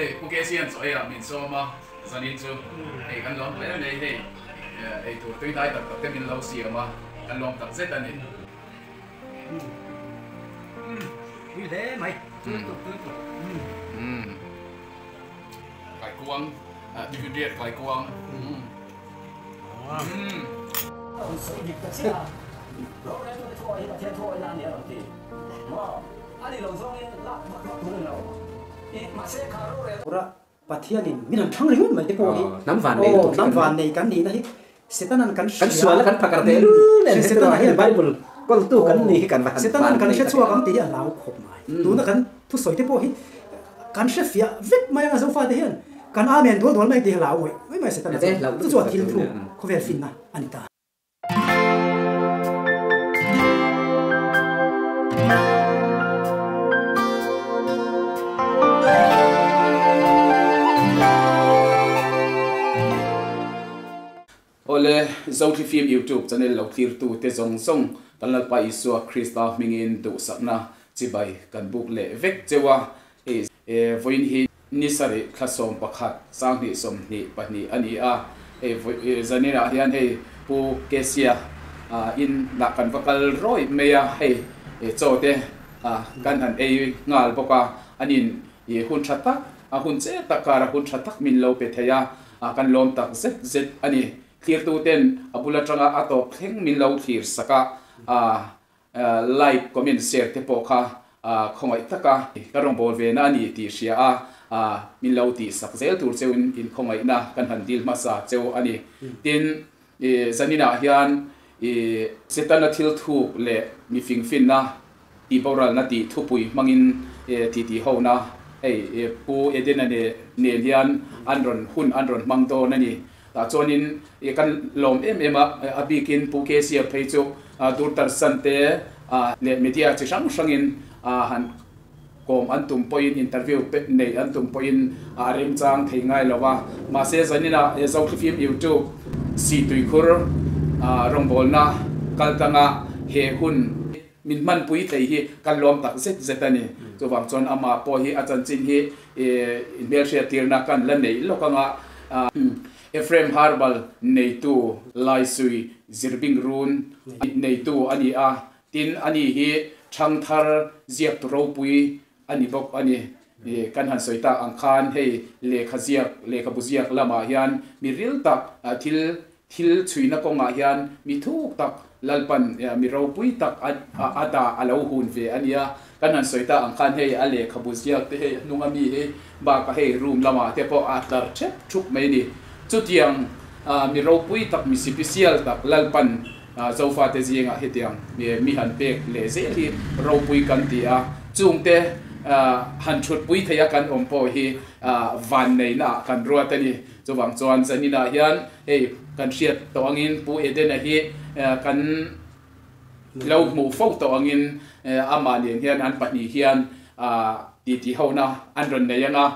hey, ku ke sian so ya min so ma. Sanin chu. Hey, kan lom le le hey. Hey tu tui dai tak te min lo si ma. Kan lom tak zet ani. Như thế mày. Ừ. Mm. Kai kuang. Ah, di video kai kuang. Mm. Mm. Ora pathianin minan thang ringun mai te ko hi. nam van nei to nam van nei kan ni na hi. Setanan kan kan suala kan pakar te lu Setanan setan hi bible kol tu kan ni kan van Setanan kan sha chua kan ti ya lau khop mai. Tu na kan tu soi te po hi. Kan sha fia vek mai nga zo fa te hian. Kan amen dol dol mai te lau we. Mai setanan. Ate, lau Tu chua tu thil tu thu. ne. Ko vel fin na anita. Zo thi phim YouTube, channel lo thir tu te zong song kan lak pa isua Krista mingin tu sakna chibai kan buk le vek chewa e e voin hi, ni sare klasom pakhat sang ni som ni pani ani a e zanira hian hei pu kesia a à, in la kan vakal roi meya hei e chote a kan à, an ei ngal boka anin ye hun thatak a à, hun che takara hun thatak min lo pe theya a kan lom tak zet zet ani clear tu ten abula tanga ato thleng min lo thlir saka a like comment share te po kha a khongai taka karong bol ve na ni ti sia a a min lo ti sak zel tur cheu in in khongai na kan han dil ma sa cheu ani tin e zanina hian e setana thil thu le mi fing fin na ti boral na ti thupui mangin e ti ti ho na ei e pu eden ane ne hian anron hun anron mangdo na ni Ah, ta chonin e kan lom em em a eh, abikin pu ke sia phei chu ah, dur tar san te ah, a le media chi sang sangin a han kom an tum point interview pe nei an tum point a rem chang thei ngai lowa ma se zanina e eh, zau film youtube si tui khur a rong bol na, kal tanga he hun, min man pui thei hi, kan lom tak set zetani chu wang chon ama po hi achan chin hi e in bel she tirna kan la nei lokanga hmm. Ephraim Harbal nei tu lai sui zirbing run nei tu ani a tin ani hi thang thar ziak tu ro pui ani bok ani e kan han soita ang khan hei le khaziak le khabuziak lama hian mi ril tak a thil thil chuina konga hian mi thuk tak lalpan eh, mi ro pui tak a- a- ada alo hun ve ania kan han soita ang khan hei ale khabuziak te hei nunga mi he ba ka hei room lama te po atlar chep thuk mai ni chu tiang uh, mi ro pui tak mi sipisial tak lalpan uh, ah, zofa te zinga hetiang mi mi han pek le ze hi ro pui kan ti a. Chung te uh, han thut pui thaya kan om po hi van nei na kan ruwa te ni. Chu wang chuan zanina hian hey kan hriat to angin pu eden a hi kan lo mu fo to angin eh, ama lian hian an pahnih hian ah, ti ti ho na an ron nei anga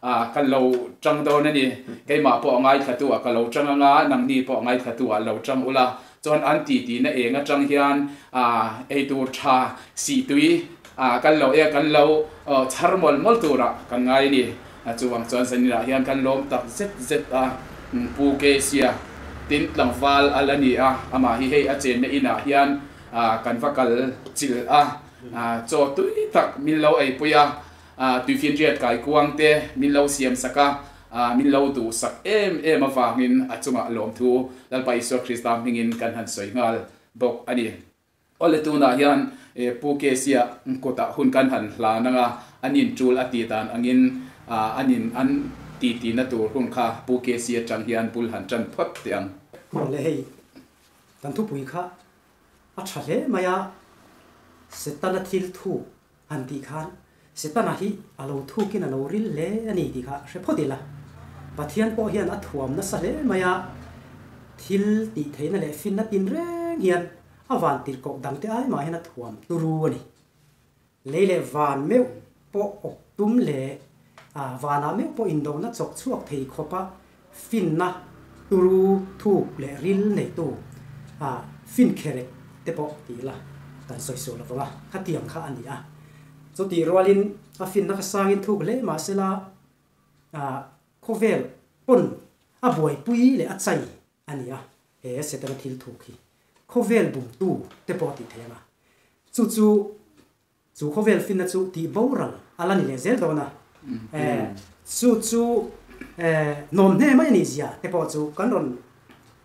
à cái lâu trăng đâu nè nè. Cái mà bỏ ngay khát tua à, cái lâu trăng ngã nằm đi bỏ ngay khát tua à, lâu trăng ula chọn anh tí tí nè em trăng hiền. À ai tu cha si tuy à cái lâu e cái lâu ờ char mol mol tu ra cái ngay nè. À chú vàng chọn sinh ra hiền cái lâu tập zết zết à. Ừ, Pu kê sia à. tin lang val alani à. Ama hi hey a chen nè ina hiền. À kan vakal chil à. À cho tuy tak min lâu ai puya a tui fin riat kai kuang te min lâu xiêm saka a à, min lâu tu sắc em em mà in à chung à lom thu lal pai so krista mingin kan han soi ngal. Bok ani à, ole tu na hian e pu ke sia ko ta hun kan han hla nanga anin chul ati tan à, angin a anin an ti ti na tur hun kha, pu ke sia chang hian pul han chan phot tiang le hei tan thu pui kha. A thale maya setana thil thu an ti khan setana hi alo thu kin alo ril le ani ti kha se phodila pathian po hian a thuam na sa le maya thil ti theina le fin na tin reng hian awan tir kok dang te ai ma hian a thuam turu ani leile van meu po ok tum le, a vana meu po indo na chok chuak thei khopa fin na turu thu le ril nei tu. À fin kherek te po ti la. Kan soi so la wa khatiam kha ani a so ti rolin a fin na ka sangin thu le ma se la à khovel pon a boy pui le a chai ani a. E se ta thil thu khi khovel bum tu te po ti thema chu chu chu khovel fin na chu ti borang ala ni le zel do na e chu chu e nom ne mai ni zia te po chu kan ron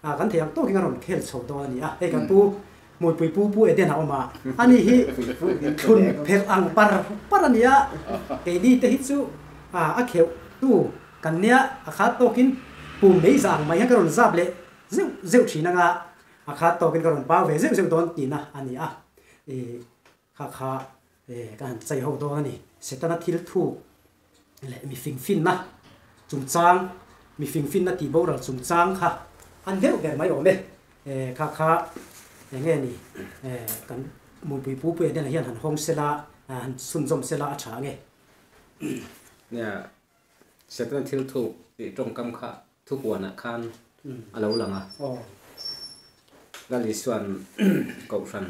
a kan thiam to ki kan ron khel chho do ani a. E kan pu มวยปุยปูปูเอเดนเอามาอันนี้ฮิทุนเพลอังปาร์ปาร์นี่อะเอดีเตฮิตซูอ่าอเขียวตู้กันเนี้ยอาคาโตกินปูมไม่สั่งไม่ให้กระโดดจับเลยเจ้าเจ้าชินังอะอาคาโตกินกระโดดป้าเวเจ้าเจ้าตอนตีนะอันนี้อะเอข้าข้าเอการใจหกตัวนี่เสตนาทิลทูและมีฟิงฟินนะจุ่มจางมีฟิงฟินนะตีโบราณจุ่มจางค่ะอันเดียวกันไหมโอ้เมเอข้าข้า เงี้ยนี่เออกันมูปีปผู้เปียเนี่ยเฮียนหันห้องเสลาหันซุนซอมเสลาฉาเงี้ยเนี่ยเสร็จแล้ทิลถูกติตรงกำค่ะทุกวันอะคันอะไรหลังอะแล้วลิส่วนกบฟัน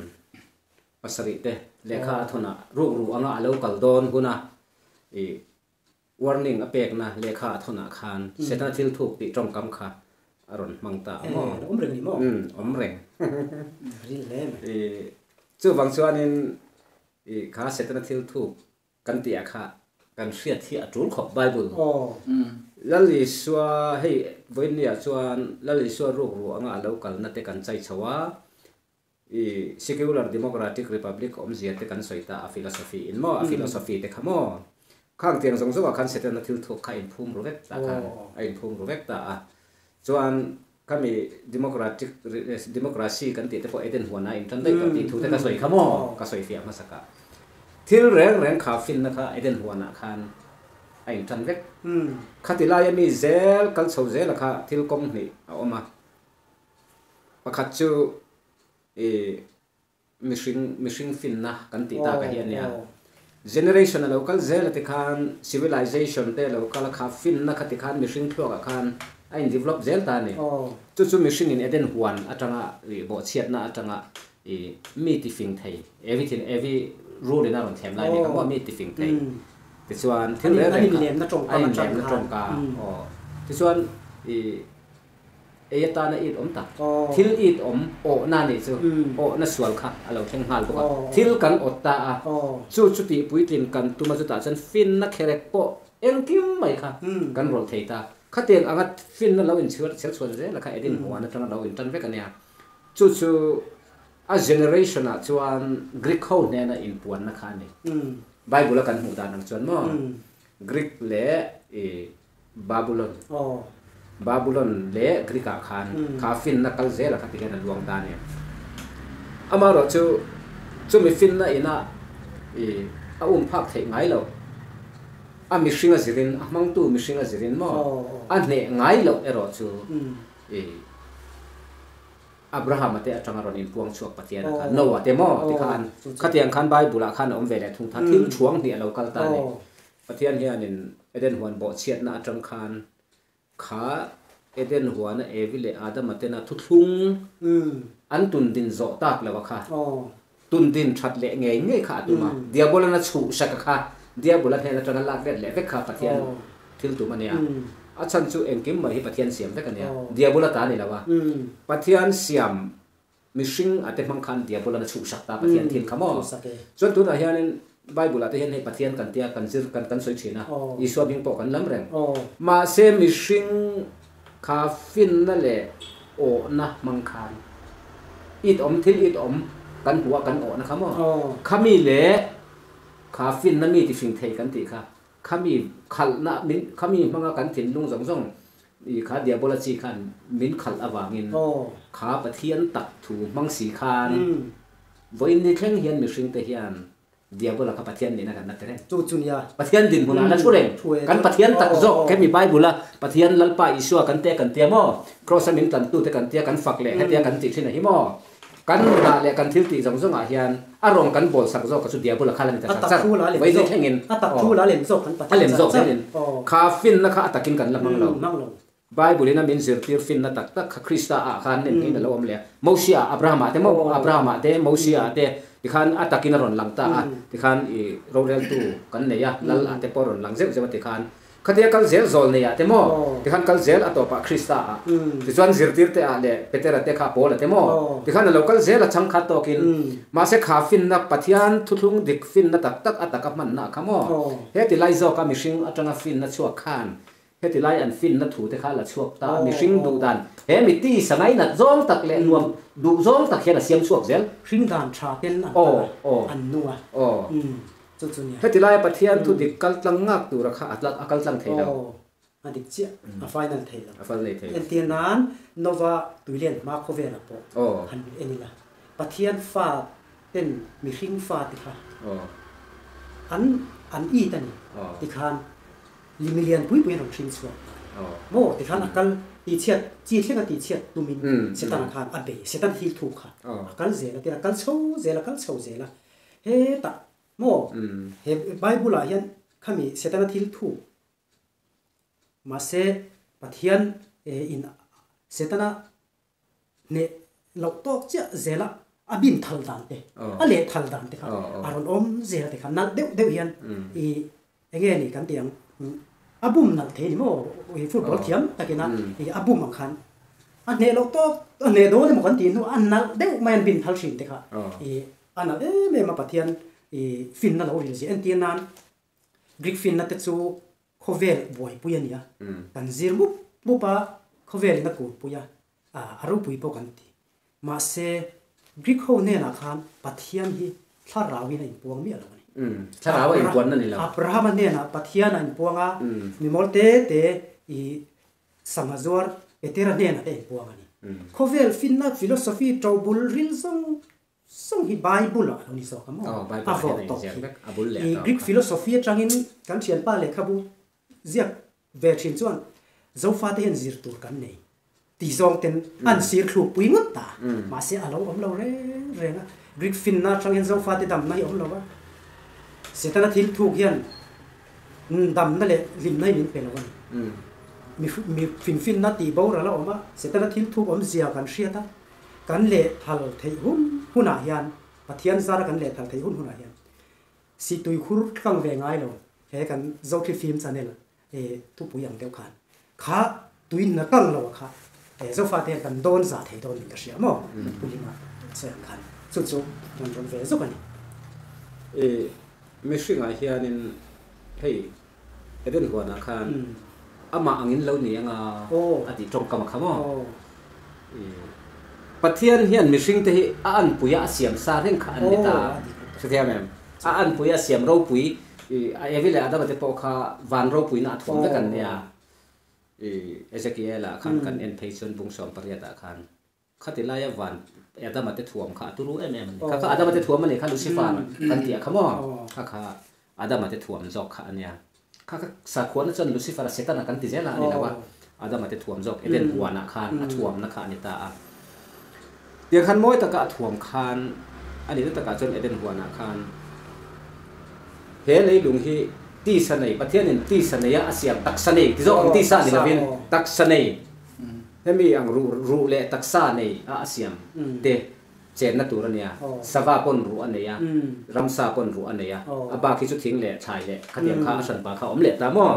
ภาษาอิตเลขาทุนะรูปรูปอังอาเลวกัลโดนกูนะอี warning อเปกนะเลขาทุนะคันเสร็จแล้ทิลถูกติตรงกำค่ะ aron mangta mo omreng ni mo um omreng ril lem e chu wang chuan in e kha setna thil thu kan ti kha kan hria thi atul kho bible o lali swa hei voinia chuan lali swa ru ru anga local na te kan chai chawa i secular democratic republic om zia te kan soita a philosophy in mo a à philosophy te khamo khang tiang zong zong khan setna thil thu kha in phum ru vek ta kha in phum ru vek ta a cho chuan kami democratic democracy kan ti te po eden huana in tan dai hmm. ka ti thu hmm. te ka soi khamo ka soi fia ma saka thil reng reng kha fil na kha eden huana khan ai tan vek. Hmm. Khati la yami zel kal chho zel kha thil kom ni oma. Pakhat chu e mishing mishing fin na kan ti ta ka hian ya generation local zel te khan civilization te local kha fin na khati khan mishing thlo ka khan anh develop zel ta ni. Oh. Chu chu machine in eden huan atanga eh, bo chiat na atanga e mi ti fing thai everything every rule na ron them lai ni oh. ka mi ti fing thai hmm. ti chuan thil le ai nem na trong ka na trong ka. O ti chuan e e ta na it om ta. Thil it om o na ni chu. Hmm. O na sual kha. Alo theng hal ko thil kan ot ta a. Chu chu ti pui tin kan tuma chu ta chan fin na kherek po. Engkim mai kha. Kan rol thei ta khá tiền à, anh ngắt phim nó lâu in chưa xét xuân thế là khá edin ừ. hoàn nó trong lâu in tan với cái này à. chú chú a generation à chú an Greek hậu này là in buồn nó khá này. Ừ. Bible là cần hữu đàn chuẩn mà. Ừ. Greek lẽ Babylon. Babylon lẽ Greek à khan khá phim nó cái dễ là khá tiền là luang đàn này. À, Ama rồi chú chú mình phim nó ina à um phát thấy ngay lâu a mihring a zirin a hmang tu mihring a zirin maw a hne ngai lo ero chu e abraham ate atanga ron in puang chuak patian ka noah te maw ti khan khatiang khan bible khan om vele thung tha thil chuang ni lo kal ta ne patian hian in eden huan bo chiat na atang khan kha eden huan e vile adam atena thuthlung an tun din zo tak lawa kha tun din that le ngei ngei kha tuma diabol na chu saka kha dia bula thela chana lak let le vekha pathian oh. thil tu mania. Hmm. Achan chu engkim mai pathian siam vek ania oh. dia bula ta ni lawa hmm. pathian siam mishing ate mang khan dia bula na chu sak ta pathian hmm. thin khamo chon e. tu na hianin bible ate hian hei pathian kan tia kan zir kan kan soi china. Oh. Isua bing po kan lam reng. Ma se mishing kha fin na le o na mang khan. It om thil it om kan hua kan o na khamo khami le คาฟินนั่นมีที่ฟิงเทกันติค่ะขามีขัลนะมินขามีมังกันถิ่นลุงสองสองอีขาเดียบลจีคันมินขัลอวางิน o ขาปะเทียนตักถูมังสีคาน um วันนี้แข่งเฮียนมิชิงเตเฮียนเดียบลขาปะเทียนนี่นะกันนัดเตะ chu chun ya ปะเทียนดินหุ่นนั้นช่วยเองกันปะเทียนตักจอกแค่มีใบบุละปะเทียนลัลปาอิชัวกันเตะกันเตียมอครอสมินกันตู้เตะกันเตียกันฝักเละให้เตียกันติที่ไหนฮิมอ กันดาเลกันทิลตีสังสงอาเฮียนอารมณ์กันบอลสังสงกับสุดเดียบุรุษขั้นแต่สักไว้ได้แค่เงินอัตตะคู่แล้วเลนโซกันปัจจัดเลนโซกันเลนคาฟินนะคะอัตักินกันละมังเราไบเบิลนั้นมีสิ่งที่ฟินนั่ตักตักคริสต์อาคารนี่นี่นั่นเราอมเลยมูเซียอับราฮัมอาเตมูอับราฮัมอาเตมูเซียอาเตที่ขันอัตตะกินอรอนหลังตาที่ขันโรเรลตูกันเนี่ยละอาเตปอรอนหลังเซ็งเซ็งที่ขัน khatia kal zel zol ne ya te mo. Ti khan kal zel ato pa krista a. Ti chuan zir tir te a le petera te kha pol te mo. Ti khan local zel a chang kha to kin. Ma se kha fin na pathian thuthlung dik fin na tak tak ataka man na khamo he ti lai zo ka mishing atanga fin na chuak khan. He ti lai an fin na thu te kha la chuak ta mishing du dan. He mi ti sangai na zong tak le nuam du zong tak he na siam chuak zel. Ring dan tha ten an oh oh. nuwa oh chu chu ni he ti lai pathian thu dik kal tlang ngak tu ra kha atlak akal tlang thei lo oh. a dik chia a final thei lo afal nei thei en tian nan nova tuilen ma ko ve na po. Oh. Han enila. Pathian fa ten mi ring fa ti kha. Oh. An an i tani. Oh. Ti khan limilian pui pui rong thing chuak oh. Mo ti khan akal ti chiat chi thlenga ti chiat tumin setan khan a be setan hil thu kha. Oh. akal zela ti akal chho zela kal chho zela. He ta mo mm he bible a hian khami setan thil thu ma se pathian e in setana ne tok cha zela abin thal dan te Oh. ale thal dan te kha Oh, oh. aron om zela te kha nal deu deu hian Mm. i enge ni kan tiang mm, abum nal the ni mo i football Oh. thiam takina Mm. i abum ang khan a ne lo tok a ne do le mo kan ti nu an nal deu man bin thal shin te kha Oh. i ana e me ma pathian i fin na lo ri ji en ti nan Greek fin na te chu khovel boy puya nia Mm. kan zir mu mu pa khovel na ku puya. A aru pui po kan ti. Ma se Greek ho ne na khan pathian hi thla rawi na in puang mi alo ni. Chara wa in na ni lo Abraham ne na pathian na in puanga Mm. mi mol te te i samazor etera ne na te in puanga ni. Mm. khovel fin na philosophy trobul ril song hi bible a lo ni so ka mo. Oh bible a he vo nei to abul le to. Greek philosophy atangin kan thian pa le khabu ziak ve thin chuan zo fa te hen zir tur kan nei. Ti zong ten an sir khlu pui ngut ta. Ma se alo om lo re re na. Greek fin na chang hen zo fa te dam nai om lo wa. Se ta na thil thu hian mm, dam na le lim nai min pe lo mm. Mi mi fin fin na ti bo ra la oma se ta na thil thu om zia kan ria ta kan le thal thei hun huna hian pathian zara kan le thal thei hun huna hian si tui khur kang ve ngai lo he kan zo thi film channel e tu pu yang deu khan kha tuin na kang lo kha e zo fa te kan don za thei don ka sia mo puli ma se khan chu chu don don ve zo kan e me shringa hianin hei eden ko na khan ama angin lo ni anga ati tong kam khamo e pathian hian mi shring te hi a an puya siam sa reng kha an ni ta. Oh, se thia mem. A an puya siam ro pui e a evile ada ba te po kha van ro pui na thom ve kan nia e ezekiel a khan kan en theison bung som pariat a khan. Khatila ya van ada ma te thuam kha turu em em kha kha ada ma te thuam mani kha lucifer kan tia khamo kha kha ada ma te thuam jok kha ania kha kha sa khona chon lucifer setana kan ti jela ani lawa ada ma te thuam jok eden huana khan a thuam na kha ani ta a เดียงคันม้อยตะกะถ่วงคานอันนี้ตะกะจนเอเดนหัวนาคานเฮเลยลุงฮีตีสนัยประเทศนี้ตีสนัยอาเซียนตักสนัยที่จองตีสานี่นะเพียนตักสนัยเฮมีอังรูรูเลตักสาในอาเซียนเตเจนนัตุรเนี่ยสวาปนรู้อันเนี่ยรัมซาปนรู้อันเนี่ยอบาคิสุทิงเละชายเละขันยังข้าสันปาเขาอมเละตามอ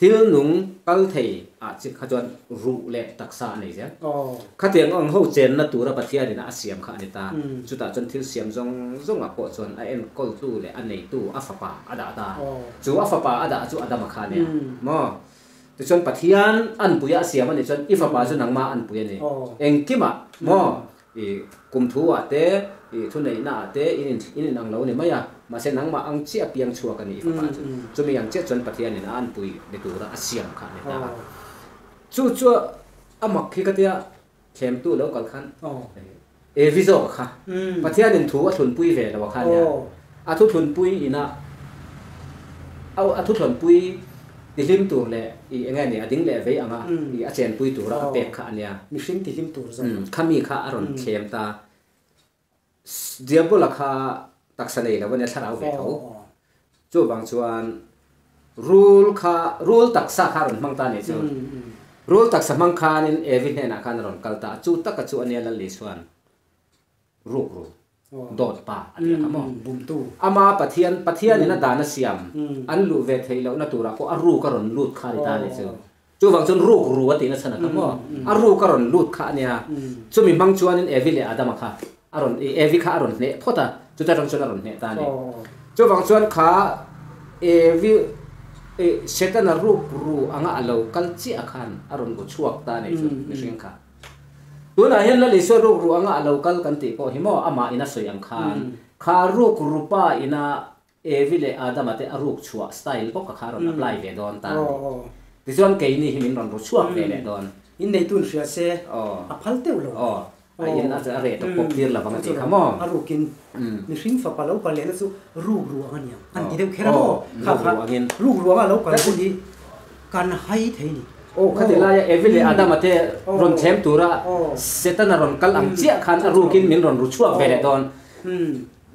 til nung kal thei a chi kha chuan ru le tak sa nei ja oh khatiang ang ho chen na tura pathia dina asiam kha ani ta. Mm. chu ta chon thil siam zong zong a po chon a en kol tu le an nei tu a fa pa ada ta oh chu a fa pa ada chu ada ma kha ne mo ti chon pathian an puya siam ani chon ifa pa chu nang ma an puya ni Oh. eng kima mo i kum thu a te i thu nei na te in in nang lo ni maya ma se nang ma ang chi a piang chua kan i fa pa chu Mm, mm. chu mi yang che chon pathian ni na an pui de tu ra asiam kha ni ta oh chu chu amak khi ka tia thlem tu lo kal khan oh e vizo kha mm pathian in thu a thun pui ve lo khan ya oh a thu thun pui ina au a thu thun pui ti lim tu le i engai ni ading le ve anga Mm. i a chen pui tu ra ตักสเลแล้ววันนี้ทาราวเวทเขาจู่บางชวนรูลค่ารูลตักสาคารนมังตาเนี่จู่รูลตักสมังคานินเอวินเฮนัการอนกัลตาจู่ตักจู่อันนี้ละลิชวนรูกรูโดดป่าอันนี้ครับมองบุมตู้อามาปะเทียนปะเทียนนี่นะดานสยามอันลูเวทเฮแล้วนะตัวเราก็อารูกรนลูดขาริตาเนี่จู่จู่บางชวนรูกรูว่าที่นั่นสนะครับมองรูกรนลูดขาเนี่ยจู่มีบางชวนนี่เอวินเลยอาดามาค่ะอารอนเอวิค่ะอารอนเนี่ยพอตา a thlem ta chu taksa kha ron mang ta ni chu mm mm rule tak samang khan in evin hen akhan ron kalta chu tak chu ania la li swan ruk ru dot pa ania kamo bum tu ama pathian pathian ina dana siam an lu ve theilo na ta le chu chu ru ati na chana kamo aru ka ron lut kha ania chu chu ta chun aron ne ta ni chu wang chuan kha evi e setana ru ru anga alo kal chi akhan aron go chuak ta ne chu ni ring kha tuna hian la leso ru ru anga alo kal kan ti ko himo ama ina soi ang khan kha ru ru pa ina evile adama te aruk chua style ko ka kharon apply ve don ta ti chuan ke ni himin ron ru chuak ve le don in nei tun ria se oh a phal teu lo oh ai in a re to pop dir la bang ti khamo arukin Mm. ni ring fa palo ka le na su ru ru ania an Oh. ti deu khera mo kha kha ru ru anga lo ka ku ni kan hai thei ni oh khadila ya evile adama te Oh. ron them tura setana ron kal ang chia khan arukin min ron ru chuak ve le don hm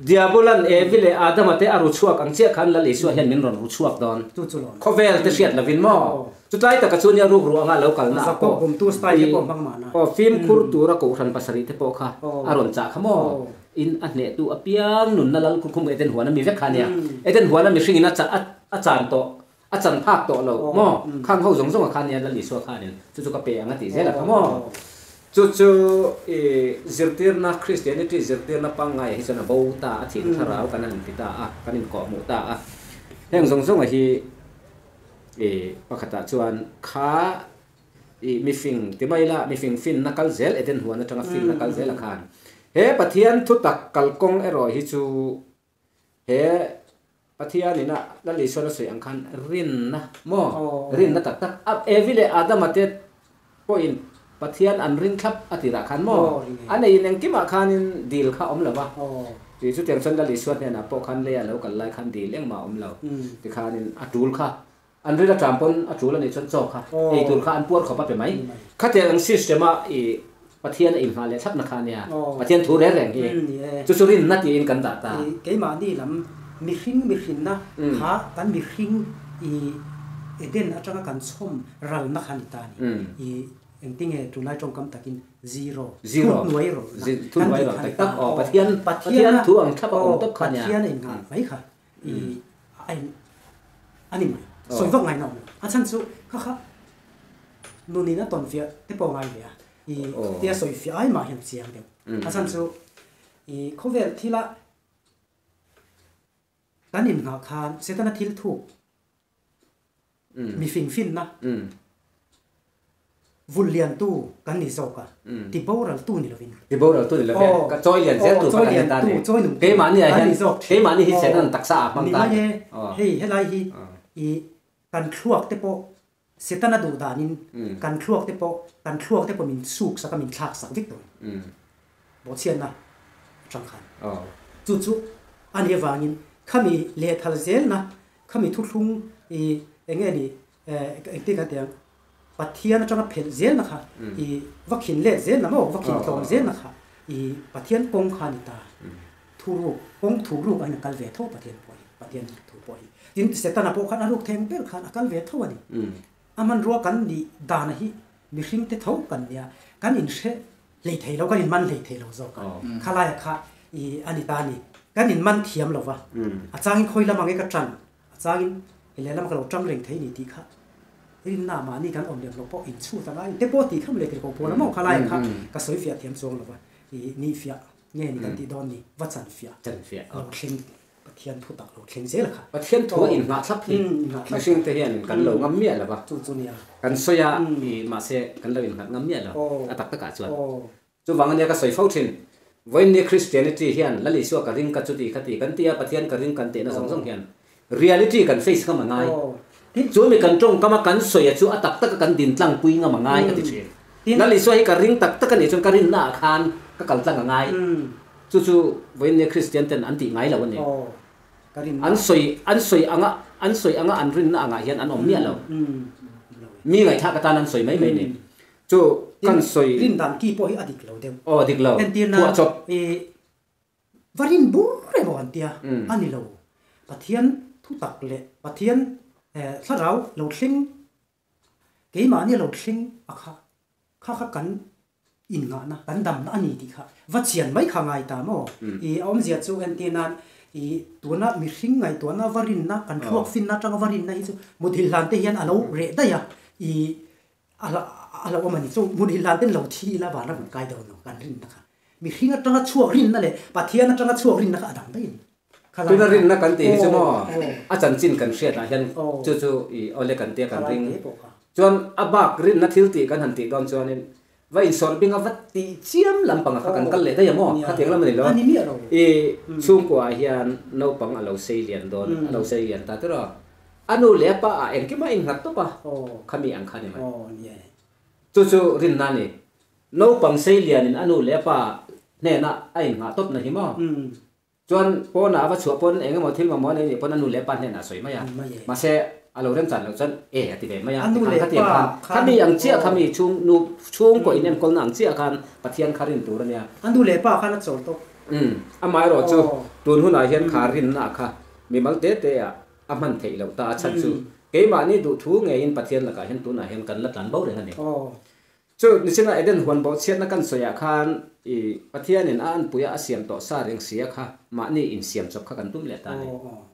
diabolan evile adama te aru chuak ang chia khan la le su hian min ron ru chuak don tu chu lo khovel te siat lavin mo Oh. chu tai ta ka chu nia ru ru anga lo kal na ko bum tu style ko bang ma na o film khur tura ko ran pasari te po kha Oh. aron cha khamo Oh. in a ne tu apiang nun na lal khum eten huana mi ve khania Mm. eten huana mi hring ina cha a chan to a chan phak to lo Oh. mo Mm. khang ho zong a khania la li so khanin chu chu ka pe anga ti zela khamo chu chu e zirtir na christianity zirtir na pangai hi chana bo ta a thin tharau kanan pita a kanin ko mu ta a heng zong a hi e pakhata chuan kha i mi fing ti mai la mi fing fin nakal zel eten huan atanga fin nakal zel khan he pathian thu tak kalkong ero hi chu he pathian ina la li sona soi ang khan rin na mo Oh. rin na tak tak. Up evile adam ate point pathian an rin khap atira khan mo. Oh, rin. ane in ang kima khanin deal kha om lawa oh. Ti chu tiang son la li suat ne na po khan le alo kal lai khan deal leng ma om lo. Hm ti khanin atul kha an rila trampon atul kha Oh. e tur kha an puar kha pa pe mai khate ang system a e pathian in ha le thap na kha nia Oh. pathian thu re reng hi hm ye chu chu rin na ti in kan da ta cái mà đi làm mi khinh mi khinh na Ừ. khá cái mi khinh i eden ở trong cái căn xóm ral na khăn ta Ừ. ni i em tiếng nghe tụi này trong cắm takin zero Zero. thu nuôi rồi Zi- thu nuôi rồi, tak tak, oh, pathian pathian thu ang thap ang top kha nia. pathian en ha mấy khá i anh anh em Oh. soi vọng ngày nào anh chân su khá khá nô ni na tuần phía tiếp bao ngày vậy i Oh. tia soi phía ai mà hiện chiang Ừ. đều anh chân su i có vẻ thì là กันนิมหาคานเสตนาทิลถูก อืม มีฟิงฟินนะ อืม วุลเลียนตู้กันนิโซกะ อืม ติโบรัลตู้นี่ละวิน ti bo ra tu ni la ve Oh. ka choi lian zel tu Oh, pa choi kan lian ta tu, ni choi nung ke ma ni a tu. hian Ani zok. ke ma ni hi Oh. sen an taksa a mang นี่ ta มาเย่ อ๋อ เฮ้ยเฮไลฮี อ๋อ อีกัน คลวกเตโปเสตนาดูดานิน อืม กันคลวกเตโปกันคลวกเตโปมินสุกสักมินคลากสักวิกตัว อืม บอเชียนนะจังคัน อ๋อ จุจุอันเฮวางินขามีเลทัลเซลนะขามีทุกลุงอีเองนี่เอ่อเอ็งตีกันเตียงปัทเทียนจังเพลเซลนะคะอีวัคคินเลเซลนะมั้งวัคคินตองเซลนะคะอีปัทเทียนปงคานิตาทุรุปงทุรุอันกัลเวทโตปัทเทียนปอยปัทเทียนทุปอยยินเสตนาปคันอรุกเทงเปลคันกัลเวทโตนี่ อืม อามันรัวกันดีดานhi มีริงเตเท่ากันเนี่ยกันอินเชเลยเทเรากันอิ kan khluak te po setana do da nin mm. kan khluak te po kan khluak te po min suk sa ka min thak sak dik to mm. bo chen na chang khan. Oh. Chu chu an ye wangin khami le thal zel na khami thu thlung e enge ni eh, e te ka te pathian changa phel zel na kha. Mm. I wakhin le zel na mo wakhin oh. tlom zel na kha. I pathian pong kha ni ta. Thu ru pong thu ru an kal ve tho pathian poi pathian thu poi. tin se ta na po khan aruk theng ber khan akal ve thawani hmm. aman ro kan ni da na hi mi hring te thau kan ya kan in she lei thei lo kan in man lei thei lo zo ka oh. khala ya kha i ani ta ni. Kan in man thiam lo wa hmm. a changin khoi lama nge ka tran. A changin lấy làm cái lo tram reng thei ni ti kha. Rin na ma ni kan om lem lo po in chu ta lai. Te po ti kham lấy kri ko po la mo. Khala ya kha ka soi thiểm xuống zong vậy, wa ni fia. Nge ni kan đi don ni. Wa chan fia. Chan fia. O khling thiên thu tak lo thleng zel kha thiên thu in ma thlap hi machine te hian kan lo ngam mi ala ba chu chu nia kan soya mi ma se kan lo in ngam mi ala atak taka chuan chu wang ania ka soi phau thin voin ne christianity hian lali su ka ring ka chu ti khati kan tia pathian ka ring kan te na song song hiện, reality kan face ka mangai ti chu mi kan tong kama kan soya chu atak taka kan din tlang pui nga mangai ka ti chin lali su hi cái ring tak taka ni chun cái rin na khan ka kal tlang ngai chú chu voin ne christian thì ngay ngai vấn đề an soi an soi anga an soi anga an rin anga hian an om nia lo mm, mm. mi ngai tha katan an soi mai mai ni. Mm. Chu kan soi rin dan ki po hi adik lo dem Oh, adik lo. En tin na e varin bu re bo an tia ani lo. Pathian thu tak le pathian e, sa rau lo thling. Ke ma ni lo thling a kha kha kha kan in nga na kan dam na ani ti kha. Va chian mai kha ngai ta mo. E om zia chu en tin na i tuna mi hring ngai tuna varin na kan thuak fin na tang varin na hi chu mudhil lan te hian alo re da ya. I ala ala o mani chu mudhil lan ten lo thi la ba na kai do no kan rin na kha mi hring atanga chuak rin na le pathian atanga chuak rin na kha adam dai tu na rin na kan ti hi chu mo a chan chin kan hriat a hian chu chu i ole kan te kan ring. chuan abak rin na thil ti kan han ti don chuan vai sor binga vat ti chiam lampang kha kan kal le da yamo kha tek lam ni lo ani mi ro e chung ko hian no pang alo sei lian don alo sei lian ta tro anu le pa a en ki ma in hat to pa khami ang khani ma chu chu rin na ni no pang sei lian in anu le pa ne na ai nga top na hi um chuan pon a wa chu pon eng mo thil ma mo ne pon anu le pa ne na soi ma ya ma ma se alo rem chan lo chan e ati ve ma Anu le ka ti kan khami ang chia khami chung nu chung ko in em kol nang chia kan pathian kharin tur ania andu le pa khana chol to ừ amai rồi chú Ồ. tuần hôm nay hiện khá rin na kha mi mal te te à? Aman thei lo ta chan chu cái mà ni du thu nghe in pathian cả hiện tuần này hiện cần lát lan bao rồi này oh chú ni xin eden huan bao chiết na kan soya khan i pathian in an puya asiam to sa reng sia kha. Ma ni in siam chop kha kan tum le ta ne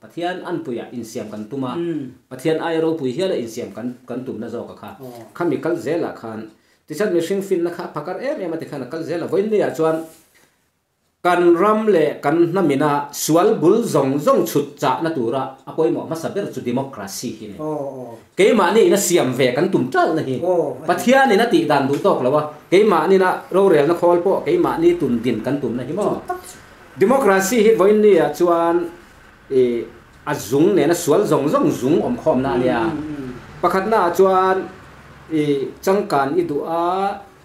pathian an puya in siam kan tuma um pathian ai ro pui hiala in siam kan kan tum na zo ka kha. Khami kal zela khan. Ti chan mi hring fin na kha phakar em em ati khan kal zela voin ni a chuan kan ram le kan na mina sual bul zong zong chut cha na tura apoi mo masaber chu democracy hi ne. Oh oh ke ma ni na siam ve kan tum tal na hi. Oh pathia ni na ti dan du tok lawa ke ma ni na ro rel na khol po. Ke ma ni tun din kan tum na hi mo. Democracy hi voin ni a chuan e a zung ne na sual zong zong zung om khom na nia um pakhat na chuan i changkan i du a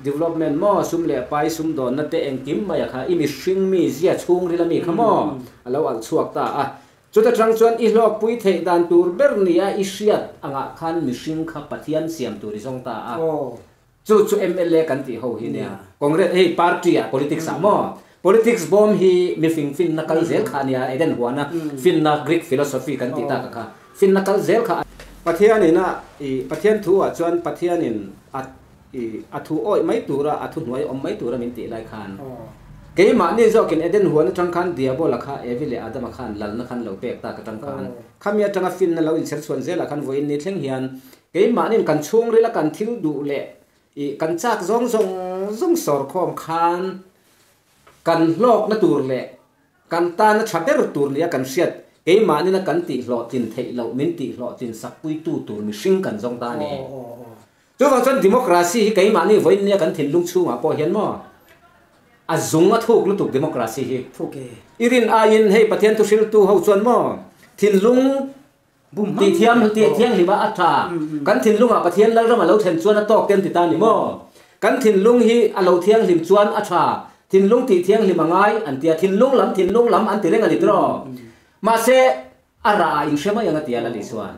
development mo sum le pai sum don na te eng kim ma ya kha i mi hring mi zia chung ri la mi kha mo. Alo al chuak ta a chuta chang chuan i hlok pui thei dan tur ber ni a i hriat anga khan mi hring kha pathian siam tur zong ta a oh. Chu chu mla kan ti ho hi ne Yeah. congress hey party a politics a mo. Politics bom hi mi fing fin na kal zel kha nia eden huana fin na greek philosophy kan ti ta ka kha. Fin na kal zel kha. Pathian ina i pathian thu a chuan pathian in at อัฐุอ้อยไม่ตัวระอัฐุหน่วยอมไม่ตัวระมินติไรคันเกี่ยมันนี่เจะกินเอเดนหัวนั่งจังคันเดียบอลักฮะเอวิเลอาดามาคันหลังนักคันเหลาเปกตากระจังคันข้ามีจังฟินนั่นเราอินเสิร์ชวนเซลักขันวัยนี่เท่งเฮียนเกี่ยมันนี่กันช่วงเรื่องกันทิ้งดูเละอีกันจากซองซองซองสอดคอมคันกันลกนัตัวเละกันตาเนัชักเปอร์ตัวเละกันเสียดเกี่ยมันนี่นักกันติหล่อจินเทเหลามินติหล่อจินสักปุยตู้ตัวมีชิงกันซองตาเนี่ย chu wang chuan democracy ke ma ni voin nia kan thin lung chunga po hian mo a zung a thuk lu tuk democracy hi. Thuke irin ayin hei pathian tu sil tu ho chuan mo thin lung ti thiam ti thiang hi ba atha kan thin lunga pathian lal rama lo then chuan a tok ten ti ta ni mo kan thin lung hi a lo thiang lim chuan atha thin lung ti thiang lim angai an tia thin lung lam thin lung lam an ti reng ani tro ma se ara in shema yang atia la li chuan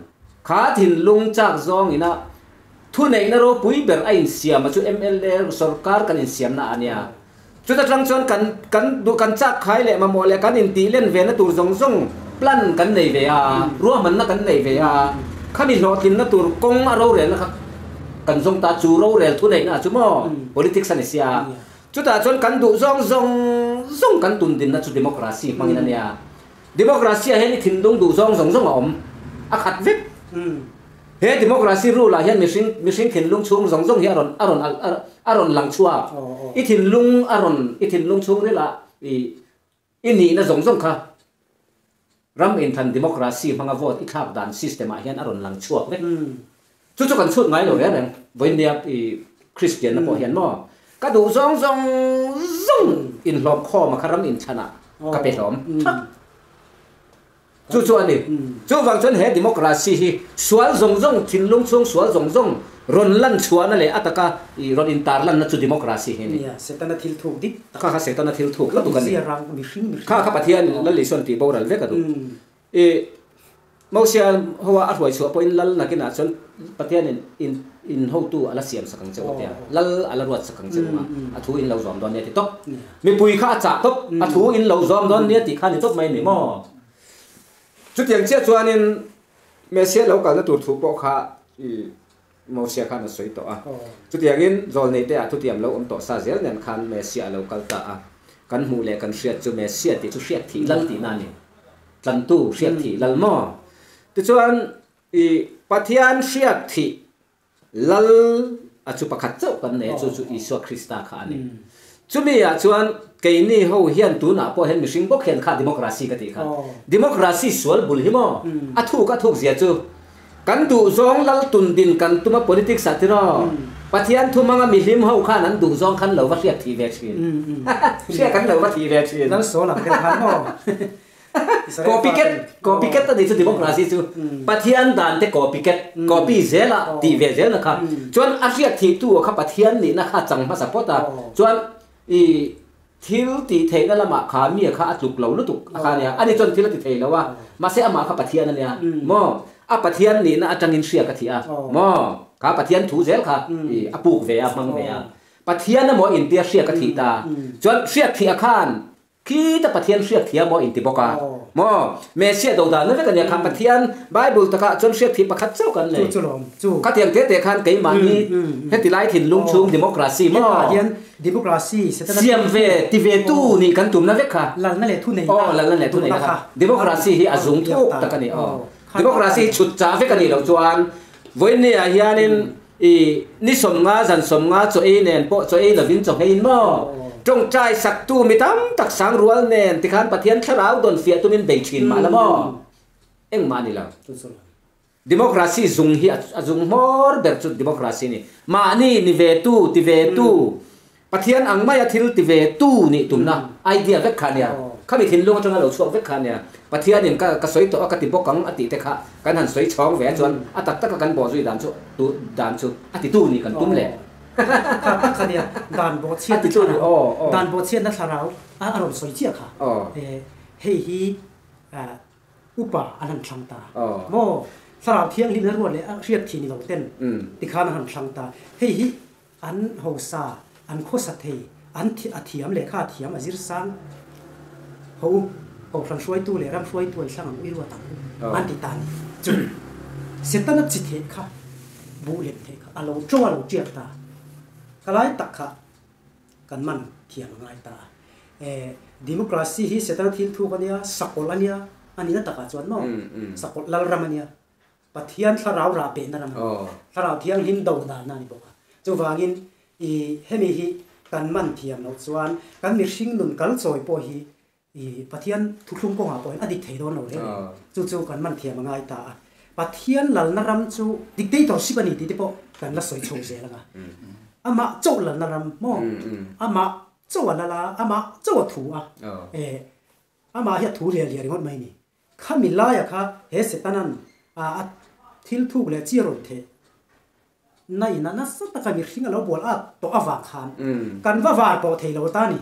kha thin lung chak zong ina thu nei na ro pui ber a in siam ma chu mla sarkar kan in siam na ania chu ta tang chuan kan kan du kan chak khai le ma mo le kan in ti len ve na tur zong zong. Plan kan nei ve a ruwa man na kan nei ve a khami lo tin na tur kong a ro re na kha kan zong ta chu ro re thu nei na chu mo politics ani sia chu ta chuan kan du zong zong zong kan tun din na chu democracy mangina nia democracy a heni thin dong du เฮ้ดิโมคราซีรู้ละเฮียนมิสิ่งมิสิ่งถิ่นลุงชุงสองสองเฮียอรอนอรอนอรอนหลังชัวอีถิ่นลุงอรอนอีถิ่นลุงชุงนี่ละอีอีนี่นะสองสองค่ะรัมเอ็นทันดิโมคราซีพังอวดอีทับดันซิสเต็มเฮียนอรอนหลังชัวเว้ยชุดชุกันชุดไงหรอเนี่ยวันเดียบอีคริสเตียนนะพอเฮียนมอก็ดูสองสองสองอินหลอกข้อมาคารัมอินชนะกระเป็ดหอม chu chu ani chu wang chen he democracy hi. Sual zong zong thin lung chung sual zong zong ron lan chuan le ataka i ron in tar lan na chu democracy he ni ya setana thil thuk dik kha kha setana thil thuk la tu kan ni sia rang mi hring mi kha kha pathian la le son ti boral ve ka du um e mausia hawa a huai chu point lal na kina chon pathian in in in ho tu ala siam sakang che otia lal ala ruat sakang che ma a thu in lo zom don ne ti tok mi pui kha cha tok a thu in lo zom don ne ti kha ni tok mai ni mo chu tiang che chuan in me se lo ka na tur thu po kha i mo sia khan soi to a. Oh. Chu tiang in zol nei te a thu tiam lo om to sa zel nen khan me sia lo kal ta kan mu le kan hriat chu me sia ti chu hriat thi lal ti na ni. Tlan tu hriat thi lal mo ti chuan i pathian hriat thi lal a chu pakhat chau kan ne chu chu isu krista kha ni chu mi a chuan ke ni ho hian tu na po hen mi sing bok hen kha democracy ti kha. Oh. democracy sual bul hi mo. A thu ka thuk zia chu. Kan du zong lal tun din kan tuma politics atiro pathian thu manga mi hlim ho khan an du zong khan lo va hriat thi ve thin hriat kan lo va thi ve thin nan so la kan han mo. Copycat copycat ta ni chu democracy chu. Pathian dan te copycat copy zela ti ve zel na kha. Chuan a hriat thi tu kha pathian ni na kha chang ma support a. Chuan อีทิลตีเทนั่นละมาขามีขาจุกเหล่านุตุกอาการเนี่ยอันนี้จนทิลตีเทแล้วว่ามาเสอมาข้าปะเทียนนั่นเนี่ยมออาปะเทียนนี่นะอาจารย์อินเสียกะทีอะมอข้าปะเทียนถูเซลค่ะอีอปูกเวียมังเวียปะเทียนน่ะมออินเตียเสียกะทีตาจนเสียกทีอาคารขี้ตะปะเทียนเสียกเทีมออินติบอกา mo me sia do da na ka nia kha pathian bible ta ka chuan hria thi pakhat chau kan le. Chu lom chu. Ka tiang te te khan kai ma ni. Heti lai thin lung chung democracy mo. Hian democracy se ta siam ve ti ve tu ni kan tum na ve kha. Lal na le thu nei oh la la le tu nei kha democracy hi azung thu ta ka ni. oh. Democracy chut cha ve ka ni lo chuan. Voin ne a hianin i ni som nga zan som nga cho e nen po cho e lovin cho hein mo trong trai sak tu mi tam tak sang rual nen ti khan pathian tharau don fia tu min bei thin ma la mo eng ma ni la chu chu lom democracy zung hi a zung mor ber chu democracy ni ma ni ni ve tu ti ve tu. Pathian ang mai a thil ti ve tu ni tumna idea vek khan ya Oh. khami thin lunga tanga lo chuak vek khan ya pathian in ka ka soi to ka ti bokang ati te kha kan han soi chong ve chuan a tak tak kan bo zui dan chu tu dan chu ati tu ni kan tum le ka ta kha dia dan bo chian ati tu ni oh oh dan bo chian na. Tharau a aron soi chia kha oh e hei hi a upa anan thlang ta oh mo sarau thiang lim na ruat le a riat thi ni lo ten um ti khan han thlang ta hei hi an ho sa an kho sa thei an thi a thiam le kha thiam a zir sang ho ho ran shuai tu le ram shuai tu ai sang ang irwa ta Oh. an ti tan chu setana chi the kha bu le the kha alo cho alo chiak ta kalai tak kha kan man thiam ngai ta e democracy hi setana thil thu ka nia sakol ania ani na taka chuan no um um sakol lal ramania pathian tharau ra pe na ram oh tharau thiang him do da na ni boka chu wangin i hemi hi kan man thiam no chuan kan mi hring nun kal choi po hi i pathian thuthlung ko nga po adik thei do no le oh chu chu kan man thiam ngai ta pathian lal na ram chu dictator sip ani ti te po kan la soi chho se la nga ama chau lal na ram mo um um ama chau la la ama chau thu a oh เอออามาเฮียถูเรียเรียงดไม่นี่ข้ามิลายะค่ะเฮสตันันอ่าทิลถูกเลยจีร hầu, ok phần suai tu le ram suai tu sang ang ờ. irwa à, à, ta an ti tan chu setan chi the kha bu le thế kha alo chong alo chiak ta. Cái kalai tak kha kan mặn thiam ngai ta. E democracy hi setan thil thu ka nia sakolania anina à, taka chuan no ừ, ừ. sakol lal ramania pathian thlarau ra pe na ram ờ. thlarau thiang đầu do na na ni boka chu in, i hemi hi kan mặn thiam no chuan kan mi sinh luôn kal soi po hi i pathian thuthlum ko nga point adik thei don lo re chu chu kan man thiam ngai ta pathian lal na ram chu dik dei to sibani ti ti po kan la soi chho se la ama chau lal na ram mo ama chau la la ama chau thu a e ama ya thu le le ri ngot mai ni kha mi la ya kha he se tanan a thil thu le chi ro the na ina na sa ta ka mi hring lo bol tổ to awa khan mm. kan wa war po thei lo ta ni.